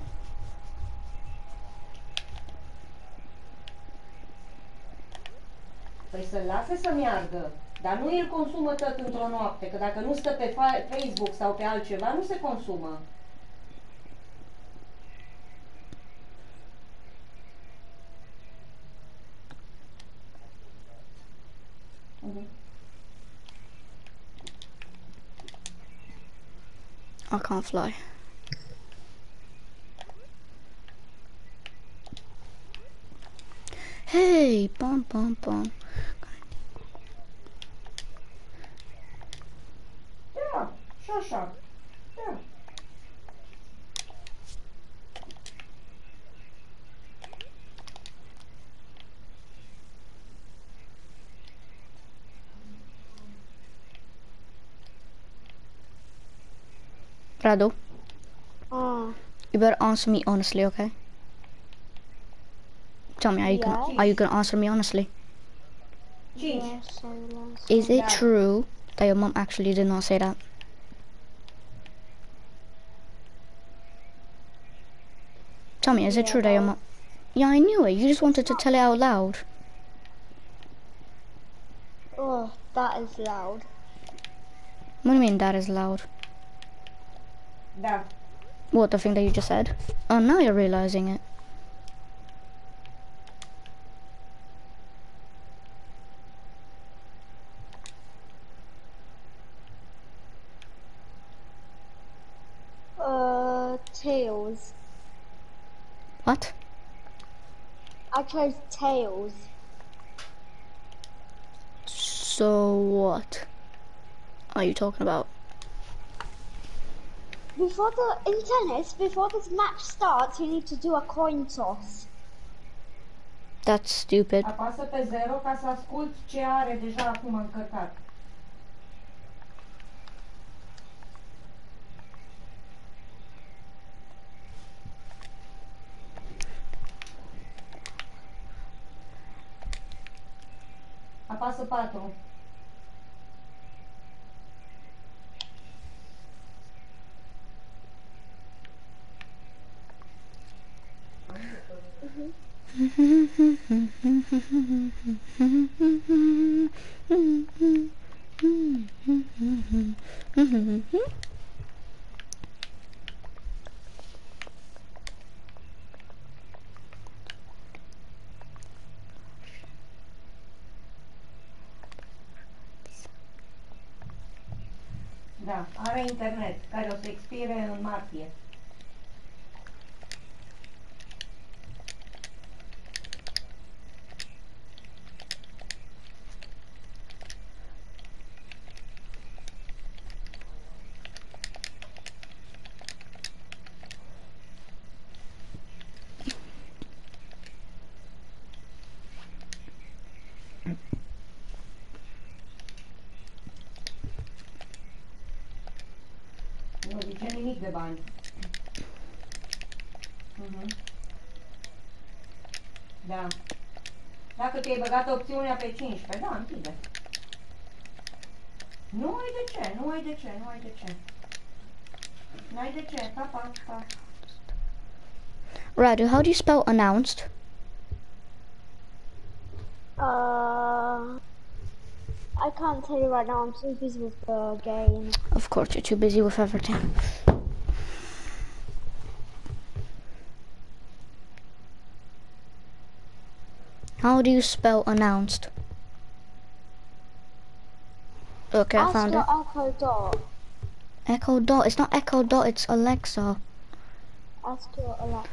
Păi să lase să meargă. Dar nu îl consumă tot într-o noapte, că dacă nu stă pe fa- Facebook sau pe altceva, nu se consumă. Mhm. I can't fly. Hey, bum bum bum. Da, și așa. Da. Radu, Ah, you better answer me honestly, okay? Tell me, are you gonna are you gonna answer me honestly? Yes, I will answer. Is it true that your mom actually did not say that? Tell me, is it true that your well- mom? Yeah, I knew it. You just wanted to tell it out loud. Oh, that is loud. What do you mean that is loud? Da. What the thing that you just said? Oh, now you're realizing it. Uh, tails. What? I chose tails. So what are you talking about? Before the in tennis, before this match starts, you need to do a coin toss. That's stupid. Apasă pe 0 ca să ascult ce are deja acum încărcat. o batom. *laughs* Nu zice nimic de bani. Mhm. Da. Dacă ți-ai băgat opțiunea pe 15, da, închide. Nu ai de ce, nu ai de ce, nu ai de ce. N-ai de ce, pa, pa, pa. Radu, how do you spell announced? Uh, I can't tell you right now. I'm too busy with the game. Of course, you're too busy with everything. How do you spell announced? Okay, I Ask found it. Echo Dot. Echo Dot. It's not Echo Dot, it's Alexa. Ask your Alexa.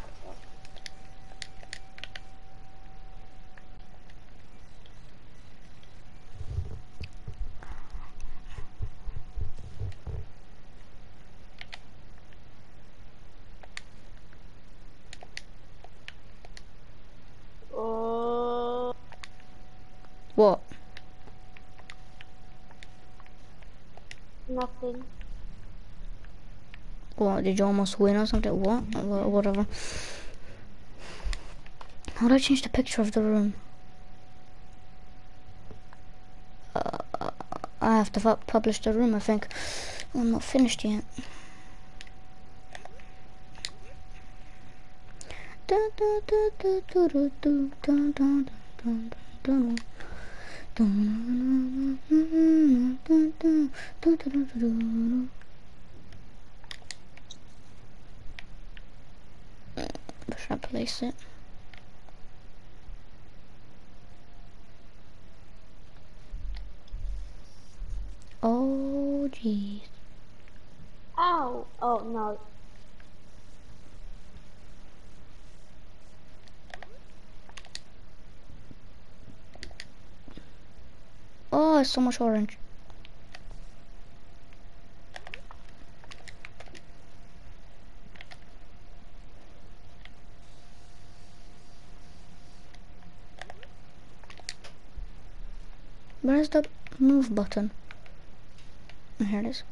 Uh, What? nothing. What? Did you almost win or something? What? Whatever. How do I change the picture of the room? Uh, I have to publish the room, I think. I'm not finished yet. Place it? Oh, jeez. Ow! Oh, oh no. Oh, it's so much orange. Where's the move button? Oh, here it is.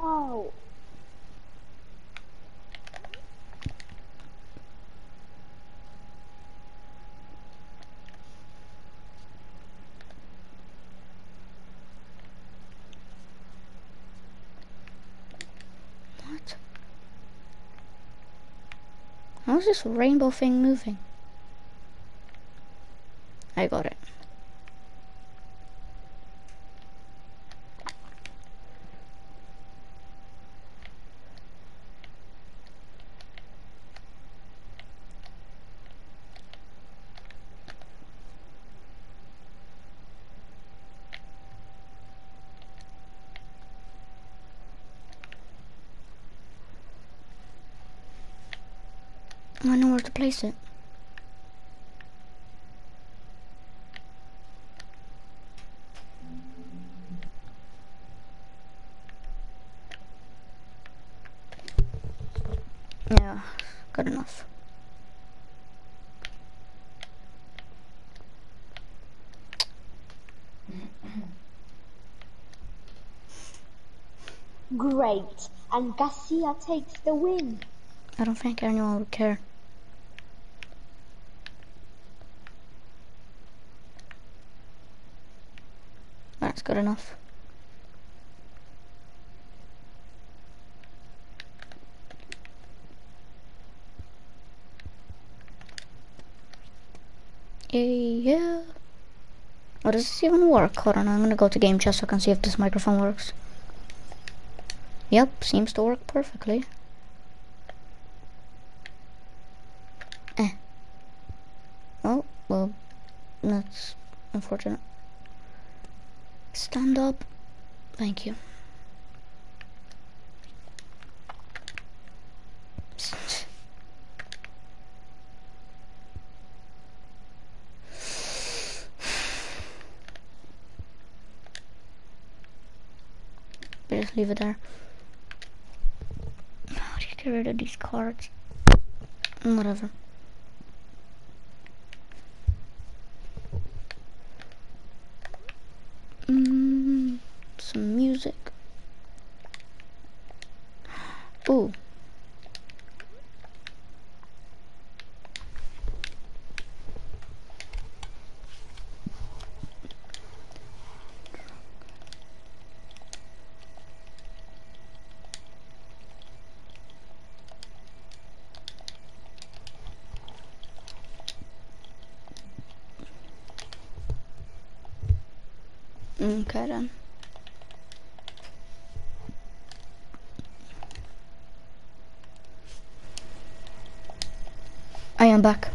Oh. What? How's this rainbow thing moving? I got it. Where to place it. Yeah, good enough. Great. And Garcia takes the win. I don't think anyone would care. That's enough. Yeah. Oh, does this even work? Hold on, I'm gonna go to game chat so I can see if this microphone works. Yep, seems to work perfectly. Eh. Oh, well, that's unfortunate. Stand up. Thank you. Just leave it there. How do you get rid of these cards? Whatever. Mm, some music. Ooh. Okay then. I am back.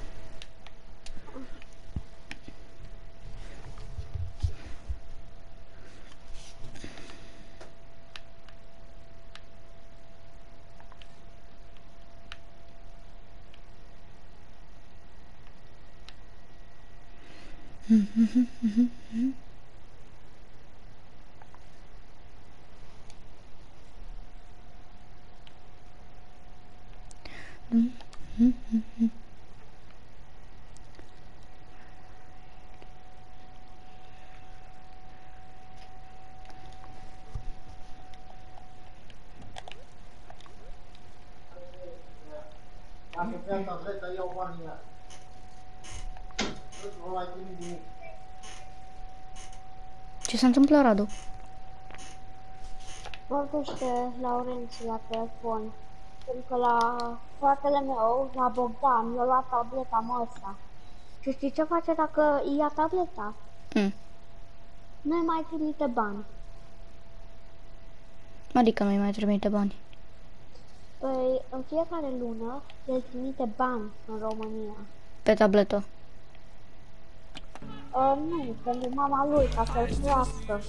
Dacă prea tableta, iau banii iar. Nu-ți vă mai trimit nimic. Ce se întâmplă, Radu? Vorbește Laurențiu la telefon. Pentru că la fratele meu, la Bogdan, mi-a luat tableta mă ăsta. Și știi ce face dacă ia tableta? Mm. Nu mai trimite bani. Adică nu mai trimite bani. Păi, în fiecare lună, el trimite bani în România. Pe tabletă. Uh, nu, pentru mama lui, ca să-l crească.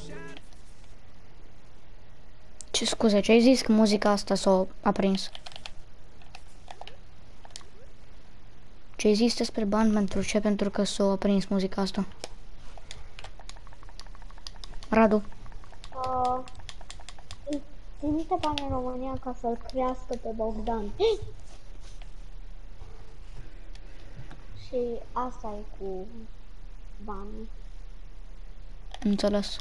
Ce scuze, ce ai zis că muzica asta s-a aprins? Ce ai zis despre bani pentru ce? Pentru că s-a aprins muzica asta. Radu, Uh, îi trimite bani în România ca să-l crească pe Bogdan. Și asta e cu banii. înțeles.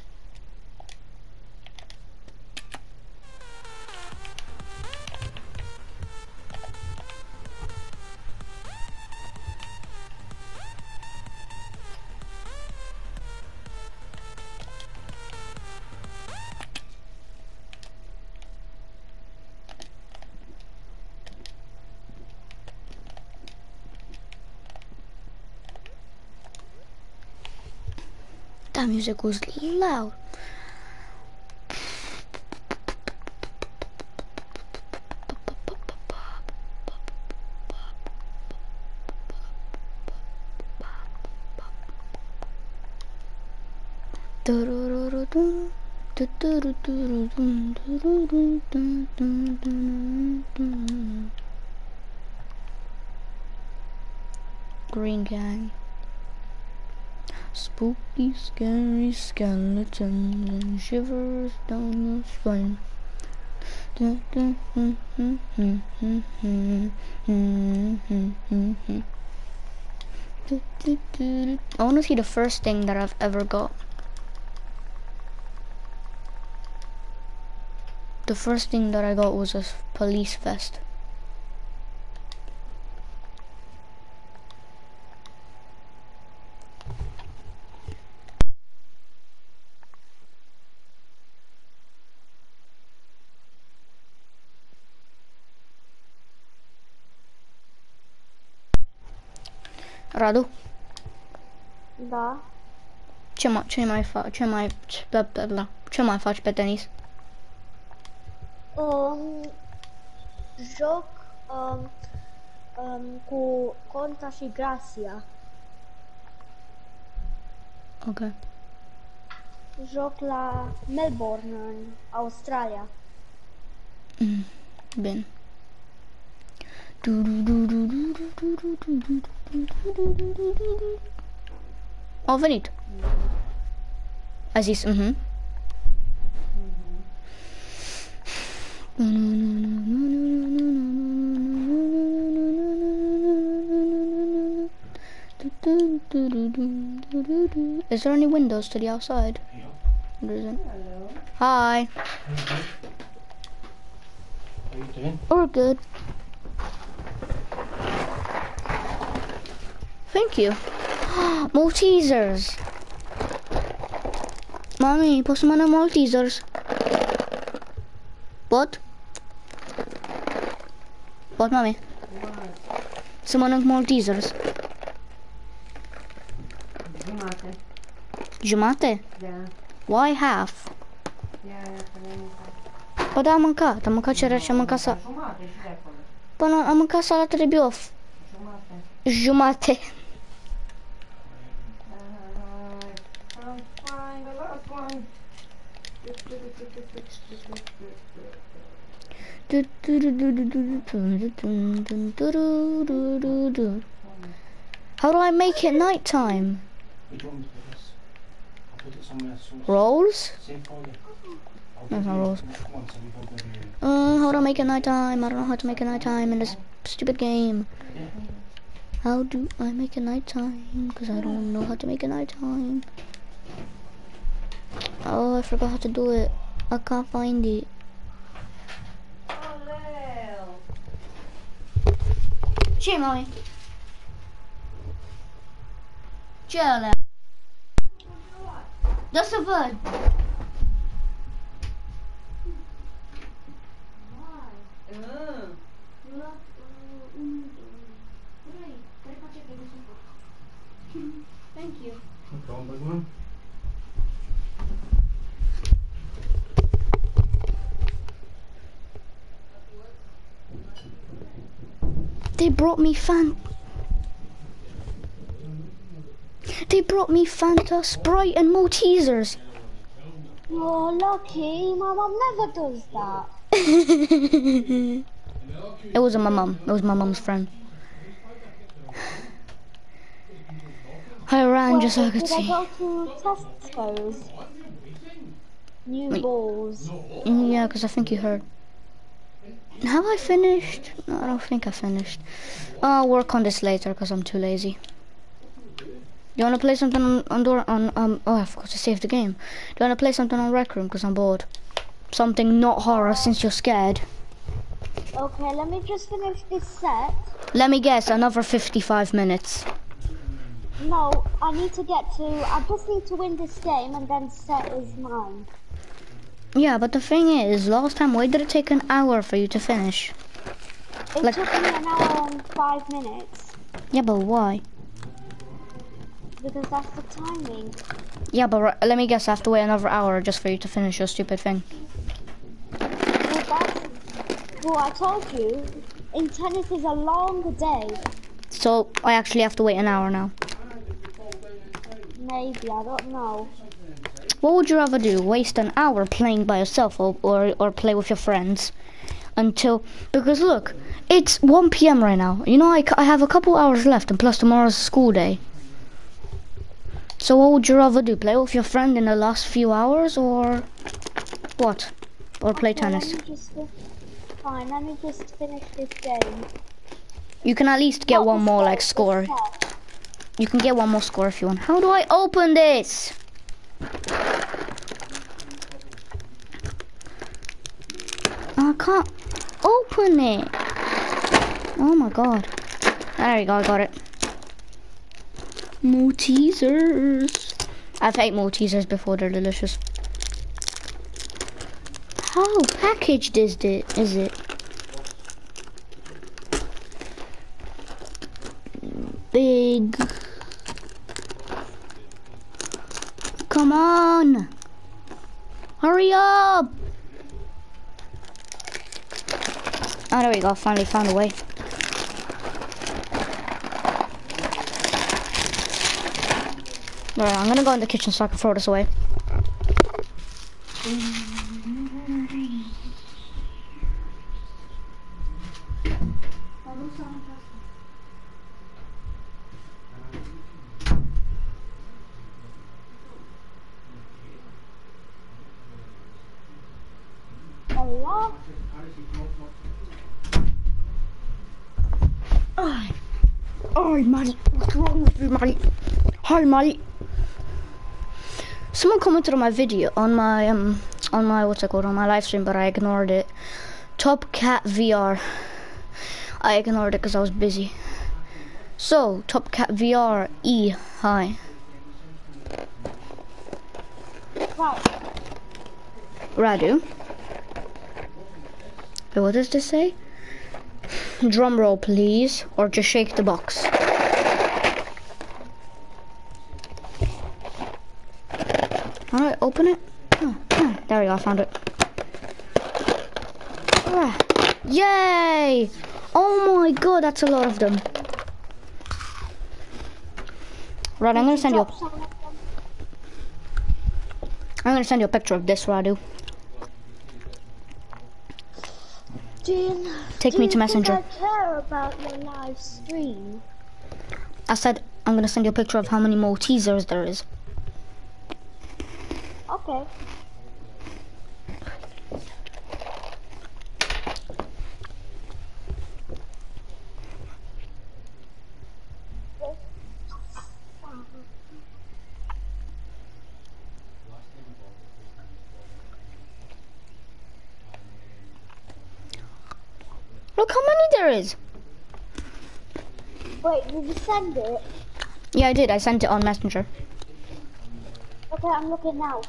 That music was loud. Green Gang. Scary skeletons and shivers down your spine. I want to see the first thing that I've ever got. The first thing that I got was a police vest. Radu, Da? ce mai, ce mai faci? Ce mai, ce, bla, bla, bla. ce mai faci pe tenis? Um, joc um, um, cu Conta și Gracia. Ok. Joc la Melbourne, în Australia. Mm, bine. Au venit. A zis, mhm. Is there any windows to the outside? There isn't. Hi. How you doing? We're good. Thank you. *gasps* Maltesers. Mommy, put posso mandar Maltesers? What? What, mommy? Să mănânc Maltesers. Jumate. Jumate? Da. Why half? Ia, ia, să ne mâncat. Păi da, am mâncat. Am mâncat cereal și am mâncat sa... Jumate și de acolo. Până am mâncat salată de biof. Jumate. Jumate. I'm fine, the last one. How do I make it somewhere else. Rolls? That's give not rolls. Uh, how do I make it nighttime? I don't know how to make it nighttime in this stupid game. How do I make it nighttime? Because I don't know how to make it nighttime. Oh, I forgot how to do it. I can't find it. Oleu! Ce, mami? Ce alea? Just a bird. Ah, Thank you. No problem, They brought me fan. They brought me Fanta, Sprite, and Maltesers. You're lucky. My mum never does that. *laughs* it wasn't my mum. It was my mum's friend. I ran just so I could did I see. go to Tesco's? New Wait. balls. Mm, Yeah, because I think you heard. Have I finished? No, I don't think I finished. I'll work on this later because I'm too lazy. Do You want to play something on, on, door, on um, oh, I forgot to save the game. Do you want to play something on Rec Room because I'm bored? Something not horror since you're scared. Okay, let me just finish this set. Let me guess, another 55 minutes. No, I need to get to. I just need to win this game and then set is mine. Yeah, but the thing is, last time, why did it take an hour for you to finish? It Like- took me an hour and five minutes Yeah, but why? because that's the timing. Yeah, but ri- let me guess, I have to wait another hour just for you to finish your stupid thing. Well, that's. Well, I told you, in tennis is a long day. So, I actually have to wait an hour now. Maybe I don't know. What would you rather do? Waste an hour playing by yourself or, or, or play with your friends? Until, because look, it's 1 p.m. right now. You know, I, I have a couple hours left and plus tomorrow's a school day. So what would you rather do? Play with your friend in the last few hours or what? Or play Okay, tennis? Let just, fine, let me just finish this game. You can at least get Not one more like score. You can get one more score if you want. How do I open this? I can't open it. Oh my god. There you go, I got it. Maltesers. I've ate Maltesers before, they're delicious. How packaged is it? Is it? Big. Come on. Hurry up. Oh, there we go. Finally found a way. Alright, I'm gonna go in the kitchen so I can throw this away. Hello? Oh, oh, Maddie, what's wrong with you, Maddie? Maddie. Someone commented on my video, on my um, on my what's it called, on my live stream, but I ignored it. Top Cat VR. I ignored it because I was busy. So, Top Cat VR E. Hi. Right, Radu. Wait, what does this say? Drum roll, please, or just shake the box. Alright, open it. Oh, oh, there we go, I found it. Ah, Yay! Oh my god, that's a lot of them. Right, I'm gonna send you. A, drop some of them. I'm gonna send you a picture of this, Radu. You, Take me to Messenger. I care about your live stream. I said I'm gonna send you a picture of how many Maltesers there is. Okay. Look how many there is. Wait, did you send it? Yeah, I did. I sent it on Messenger. Okay, I'm looking now.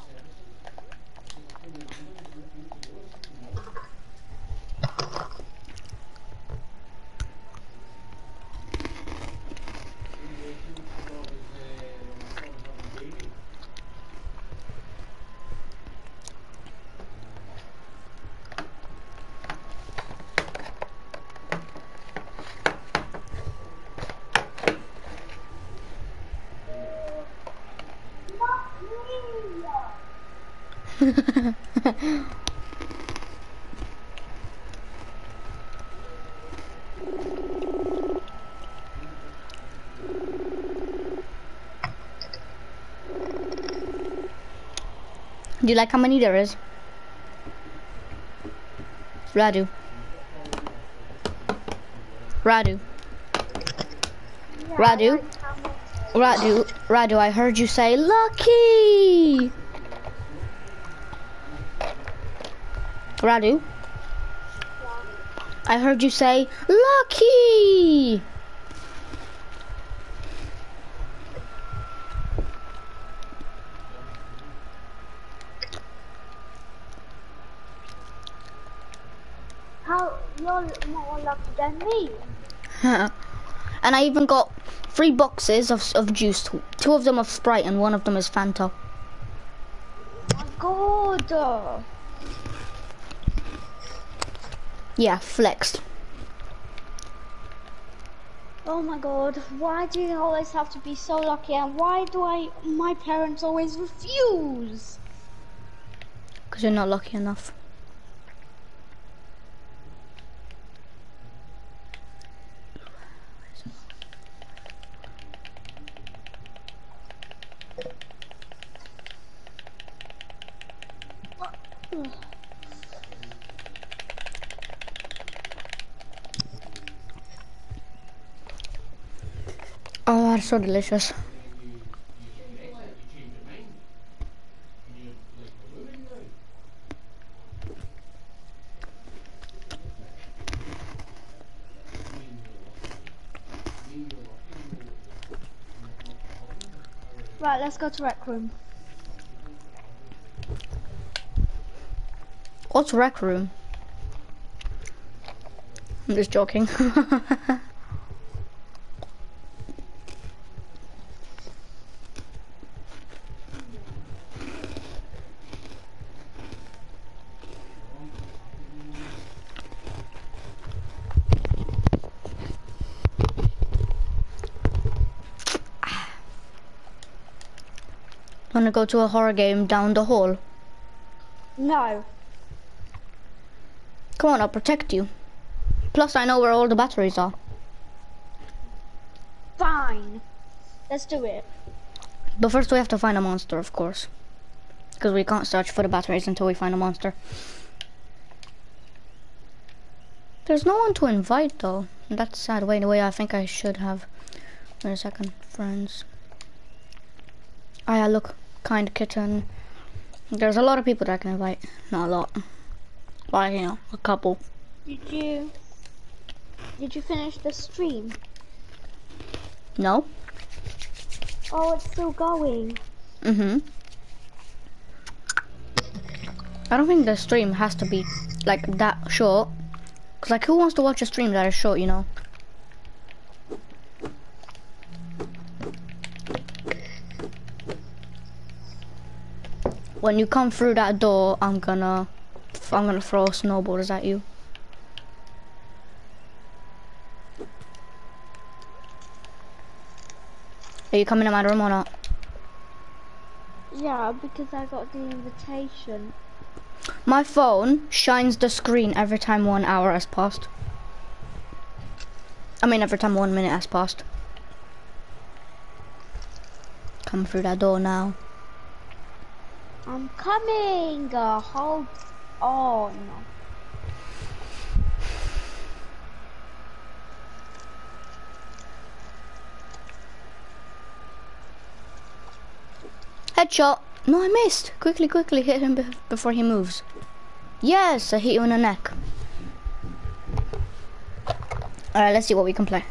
Do you like how many there is? Radu. Radu. Radu. Radu. Radu, I heard you say lucky. Radu. I heard you say lucky. How you're more lucky than me. *laughs* and I even got three boxes of, of juice. Two of them of Sprite and one of them is Fanta. My God. Yeah, flexed. Oh my God. Why do you always have to be so lucky? And why do I? My parents always refuse. Because you're not lucky enough. Oh, that's so delicious. Right, let's go to rec room. What's rec room? I'm just joking. *laughs* Wanna go to a horror game down the hall? No. Come on, I'll protect you. Plus, I know where all the batteries are. Fine. Let's do it. But first, we have to find a monster, of course. Because we can't search for the batteries until we find a monster. There's no one to invite, though. That's sad. Wait, wait, I think I should have. Wait a second. Friends. Ah, yeah, look. Kind of kitten. There's a lot of people that I can invite. Not a lot. Like, you know, a couple. Did you? Did you finish the stream? No? Oh, it's still going. Mm-hmm. I don't think the stream has to be like that short. Cause like who wants to watch a stream that is short, you know? When you come through that door, I'm gonna, I'm gonna throw snowballs at you. Are you coming to my room or not? Yeah, because I got the invitation. My phone shines the screen every time one hour has passed. I mean, every time one minute has passed. Come through that door now. I'm coming. Uh, hold on. Headshot. No, I missed. Quickly, quickly hit him be before he moves. Yes, I hit you in the neck. Alright, let's see what we can play.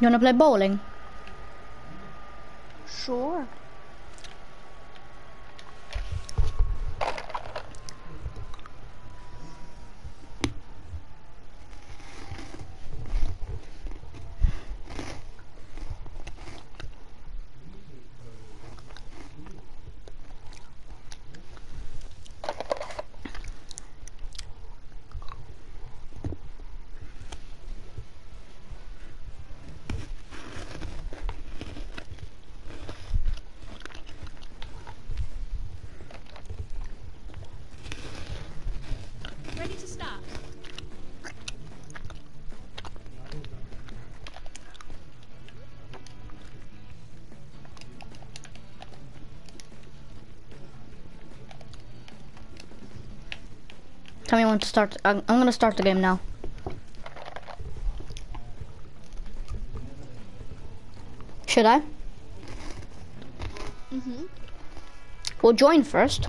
You wanna play bowling? Sure. To start. I'm, I'm gonna start the game now. Should I? Mm-hmm. We'll join first.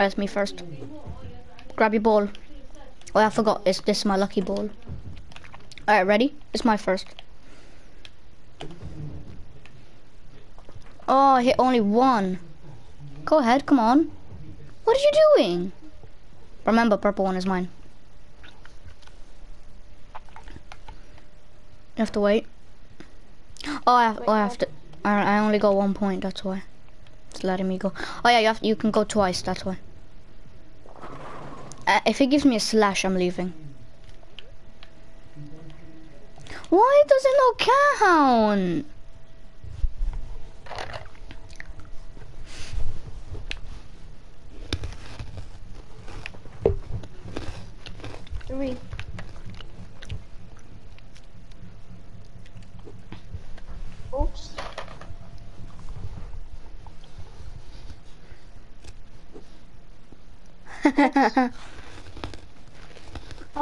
That's me first. Grab your ball. Oh, I forgot. It's this is my lucky ball. Alright, ready? It's my first. Oh, I hit only one. Go ahead, come on. What are you doing? Remember, purple one is mine. You have to wait. Oh, I have, oh, I have to. I, I only got one point. That's why. It's letting me go. Oh yeah, you have. You can go twice. That's why. Uh, if it gives me a slash, I'm leaving. Why does it not count? Three. Oops. *laughs*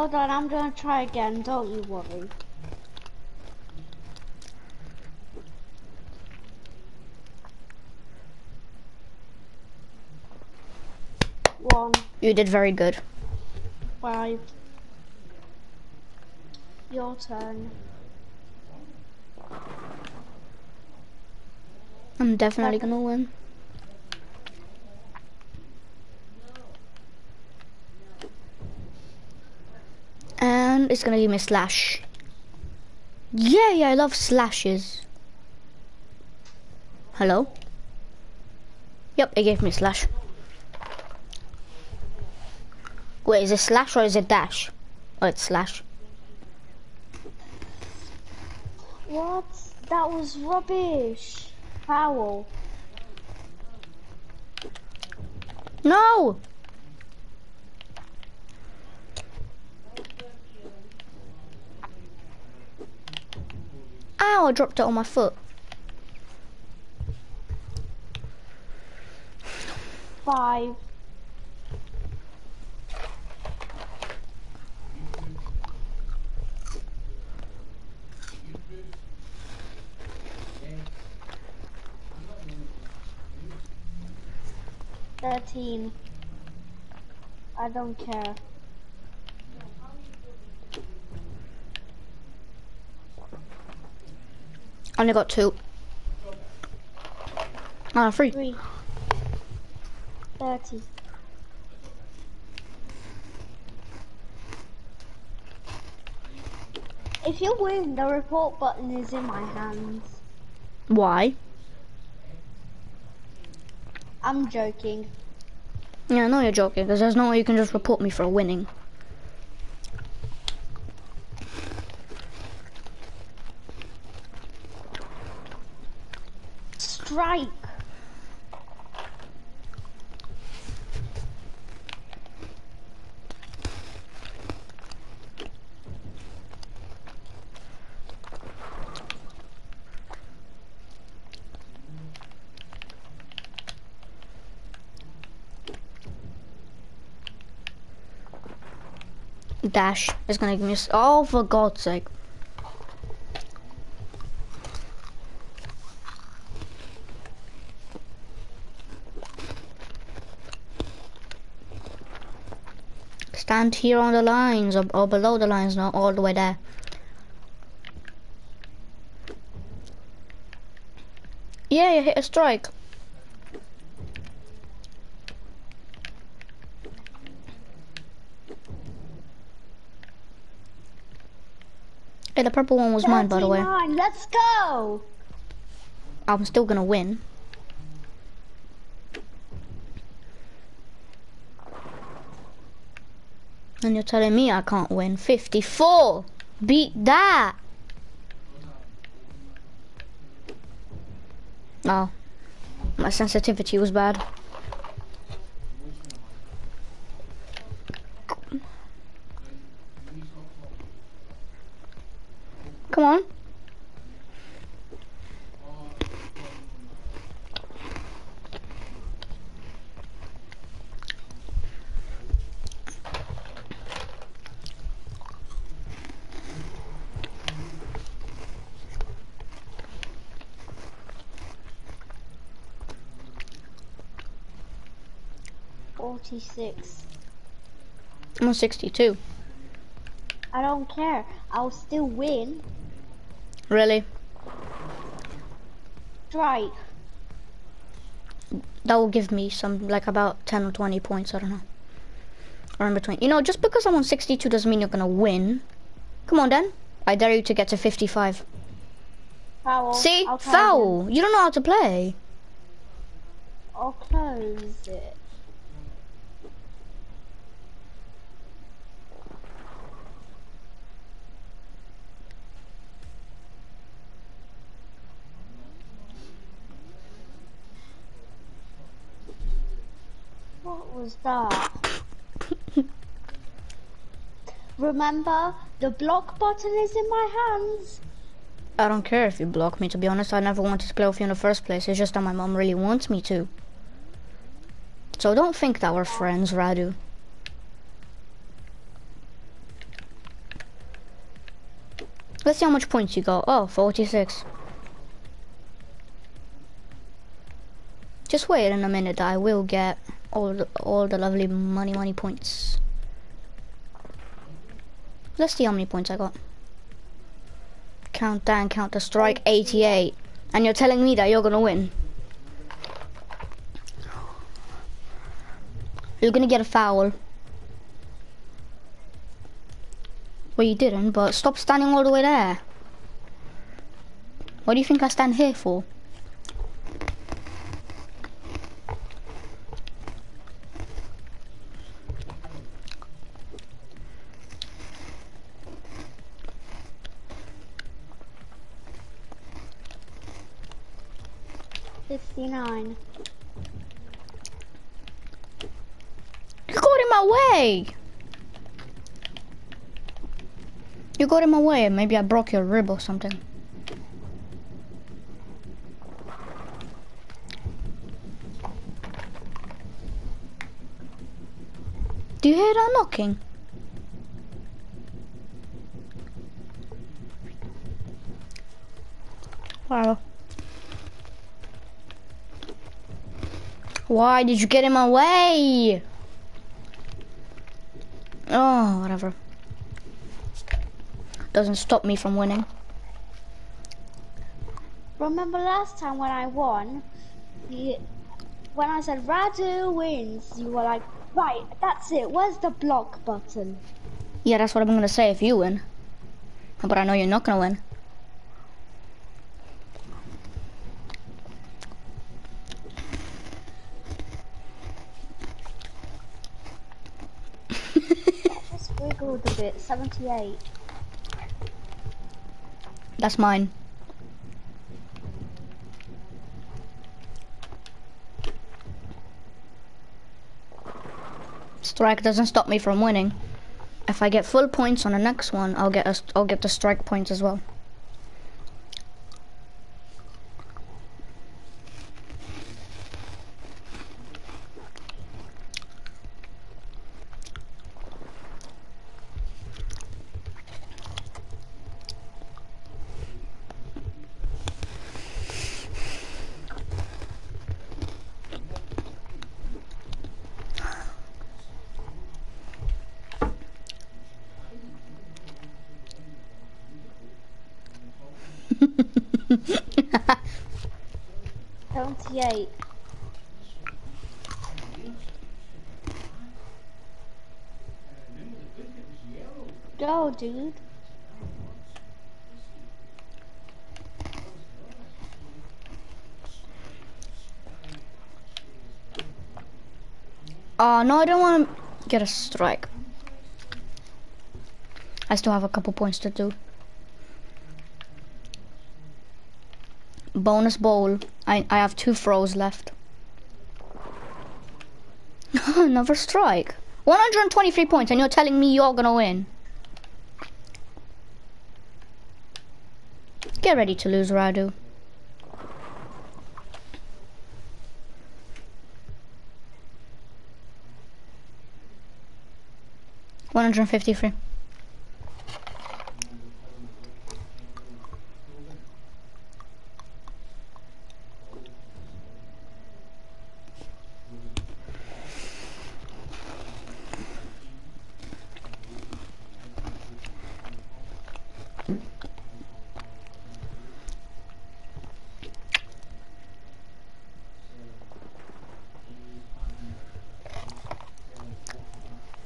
Hold on, I'm gonna try again, don't you worry. One, you did very good. five. Your turn. I'm definitely gonna win. It's gonna give me a slash. Yeah, yeah, I love slashes. Hello? Yep, it gave me a slash. Wait, is it slash or is it dash? Oh, it's slash. What? That was rubbish. Foul. No! Ow, I dropped it on my foot. Five. Thirteen. I don't care. Only got two. Ah, three. Three. Thirty. If you win, the report button is in my hands. Why? I'm joking. Yeah, I know you're joking, because there's no way you can just report me for winning. Strike. Dash is gonna give me. Oh, for God's sake! Stand here on the lines or, or below the lines, not all the way there. Yeah, you hit a strike. Hey, the purple one was mine, by the way. Let's go. I'm still gonna win. And you're telling me I can't win. 54! Beat that! Oh. My sensitivity was bad. Come on. Forty-six. I'm 62. I don't care. I'll still win. Really? Strike. That will give me some, like about 10 or 20 points, I don't know. Or in between. You know, just because I'm on 62 doesn't mean you're gonna win. Come on then. I dare you to get to 55. Foul. See? Foul! You don't know how to play. I'll close it. What was that? Remember, the block button is in my hands. I don't care if you block me, to be honest. I never wanted to play with you in the first place. It's just that my mom really wants me to. So don't think that we're friends, Radu. Let's see how much points you got. Oh, 46. Just wait in a minute. I will get all the, all the lovely money, money points. Let's see how many points I got. Count down, count the strike, 88. And you're telling me that you're gonna win. You're gonna get a foul. Well, you didn't, but stop standing all the way there. What do you think I stand here for? Fifty-nine. You got in my way! You got in my way. Maybe I broke your rib or something. Do you hear that knocking? Wow. Why did you get in my way? Oh, whatever. Doesn't stop me from winning. Remember last time when I won, you, when I said Radu wins, you were like, right, that's it. Where's the block button? Yeah, that's what I'm gonna say if you win. But I know you're not gonna win. Just wiggled a bit. 78. That's mine. Strike doesn't stop me from winning. If I get full points on the next one, I'll get a, I'll get the strike points as well. Seventy-eight. Go, dude. Oh, no, I don't want to get a strike. I still have a couple points to do. Bonus bowl. I, I have two throws left. *laughs* Another strike. 123 points and you're telling me you're gonna win. Get ready to lose, Radu. One hundred and fifty-three.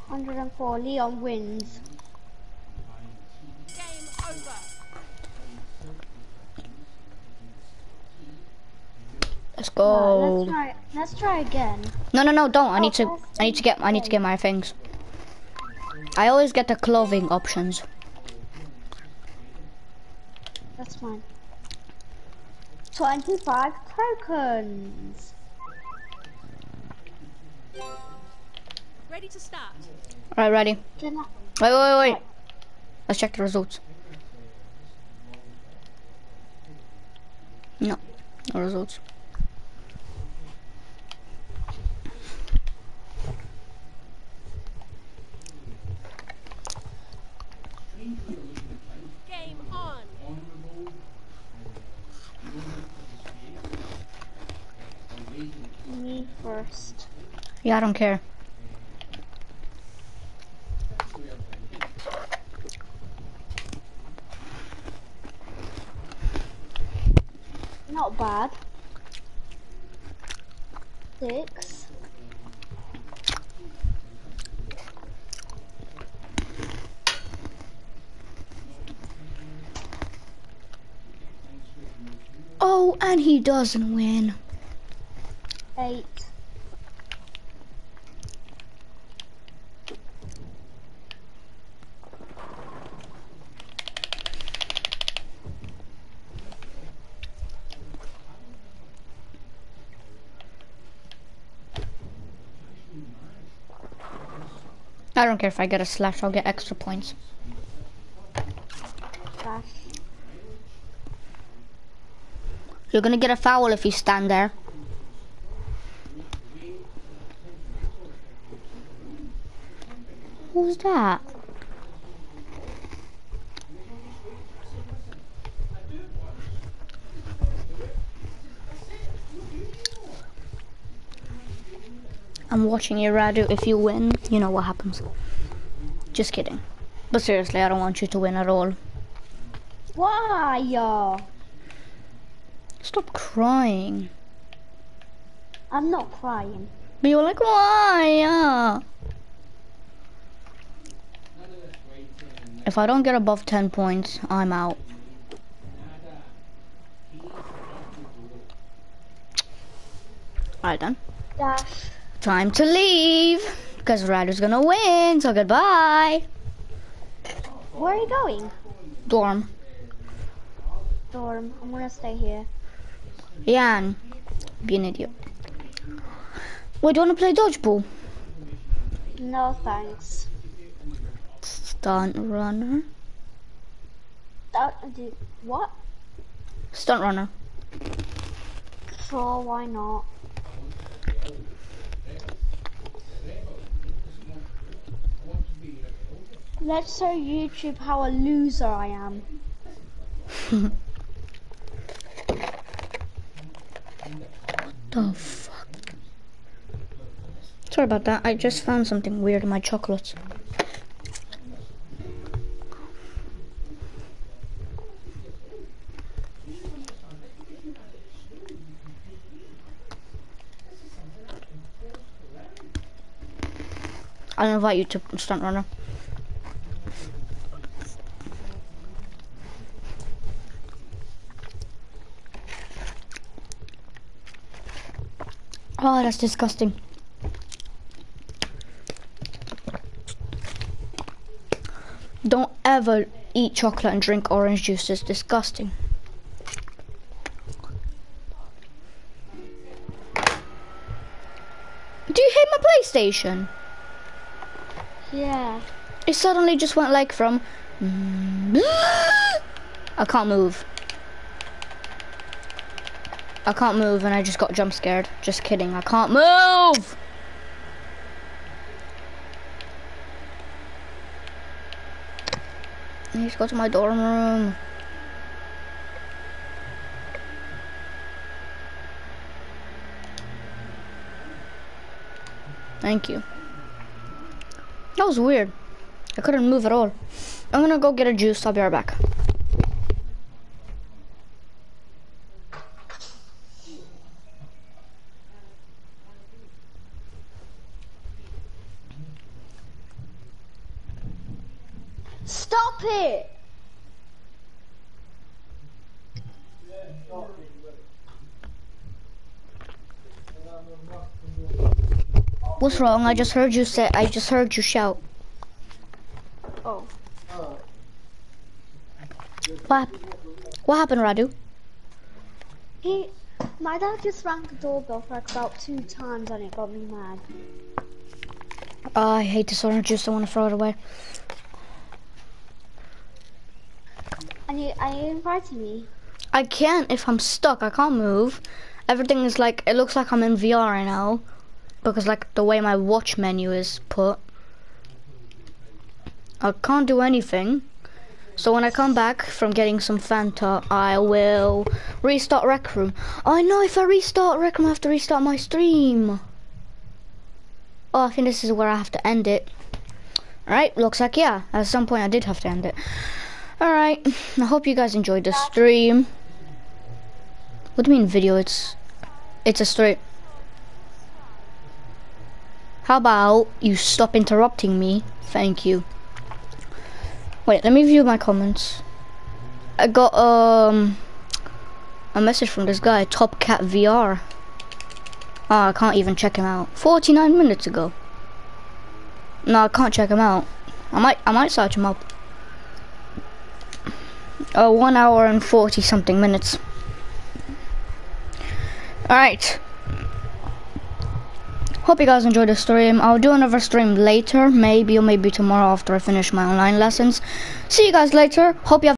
Hundred and four. Leon wins. Game over. Let's Right, go. let's try. Let's try again. No, no, no, don't. I Oh, need to. Oh, oh, I need to get. I need to get my things. I always get the clothing options. That's fine. Twenty-five tokens. Ready to start. All right, ready. Wait, wait, wait, wait. Let's check the results. No, no results. Game on. Me first. Yeah, I don't care. Not bad. Six. Oh, and he doesn't win. Eight. I don't care if I get a slash. I'll get extra points. You're gonna get a foul if you stand there. Who's that? I'm watching you, Radu. If you win, you know what happens. Just kidding. But seriously, I don't want you to win at all. Why? Uh, Stop crying. I'm not crying. But you're like, why? If I don't get above 10 points, I'm out. Alright then. Dash. Time to leave. Because Ryder's gonna win, so goodbye. Where are you going? Dorm. Dorm. I'm gonna stay here. Jan. Be an idiot. Wait, do you wanna play dodgeball? No thanks. Stunt runner. Do what? Stunt runner. Sure, why not? Let's show YouTube how a loser I am. What *laughs* the fuck? Sorry about that, I just found something weird in my chocolates. I invite you to stunt runner. Oh, that's disgusting. Don't ever eat chocolate and drink orange juice. It's disgusting. Do you hate my PlayStation? Yeah. It suddenly just went like from. I can't move. I can't move and I just got jump scared. Just kidding, I can't move! I need to go to my dorm room. Thank you. That was weird. I couldn't move at all. I'm gonna go get a juice. I'll be right back. Stop it! What's wrong? I just heard you say. I just heard you shout. Oh. What? What happened, Radu? He, my dad just rang the doorbell for like about two times and it got me mad. Oh, I hate this orange juice. I want to throw it away. And you, and you invited me. I can't if I'm stuck. I can't move. Everything is like. It looks like I'm in VR right now, because like the way my watch menu is put. I can't do anything. So when I come back from getting some Fanta, I will restart Rec Room. I know if I restart Rec Room, I have to restart my stream. Oh, I think this is where I have to end it. Alright, looks like yeah. At some point I did have to end it. Alright, I hope you guys enjoyed the stream. What do you mean video? It's it's a stream. How about you stop interrupting me? Thank you. Wait, let me view my comments. I got um a message from this guy, Top Cat VR. Oh, I can't even check him out. 49 minutes ago. No, I can't check him out. I might I might search him up. Uh, one hour and 40 something minutes. Alright. Hope you guys enjoyed the stream. I'll do another stream later, maybe or maybe tomorrow after I finish my online lessons. See you guys later. Hope you have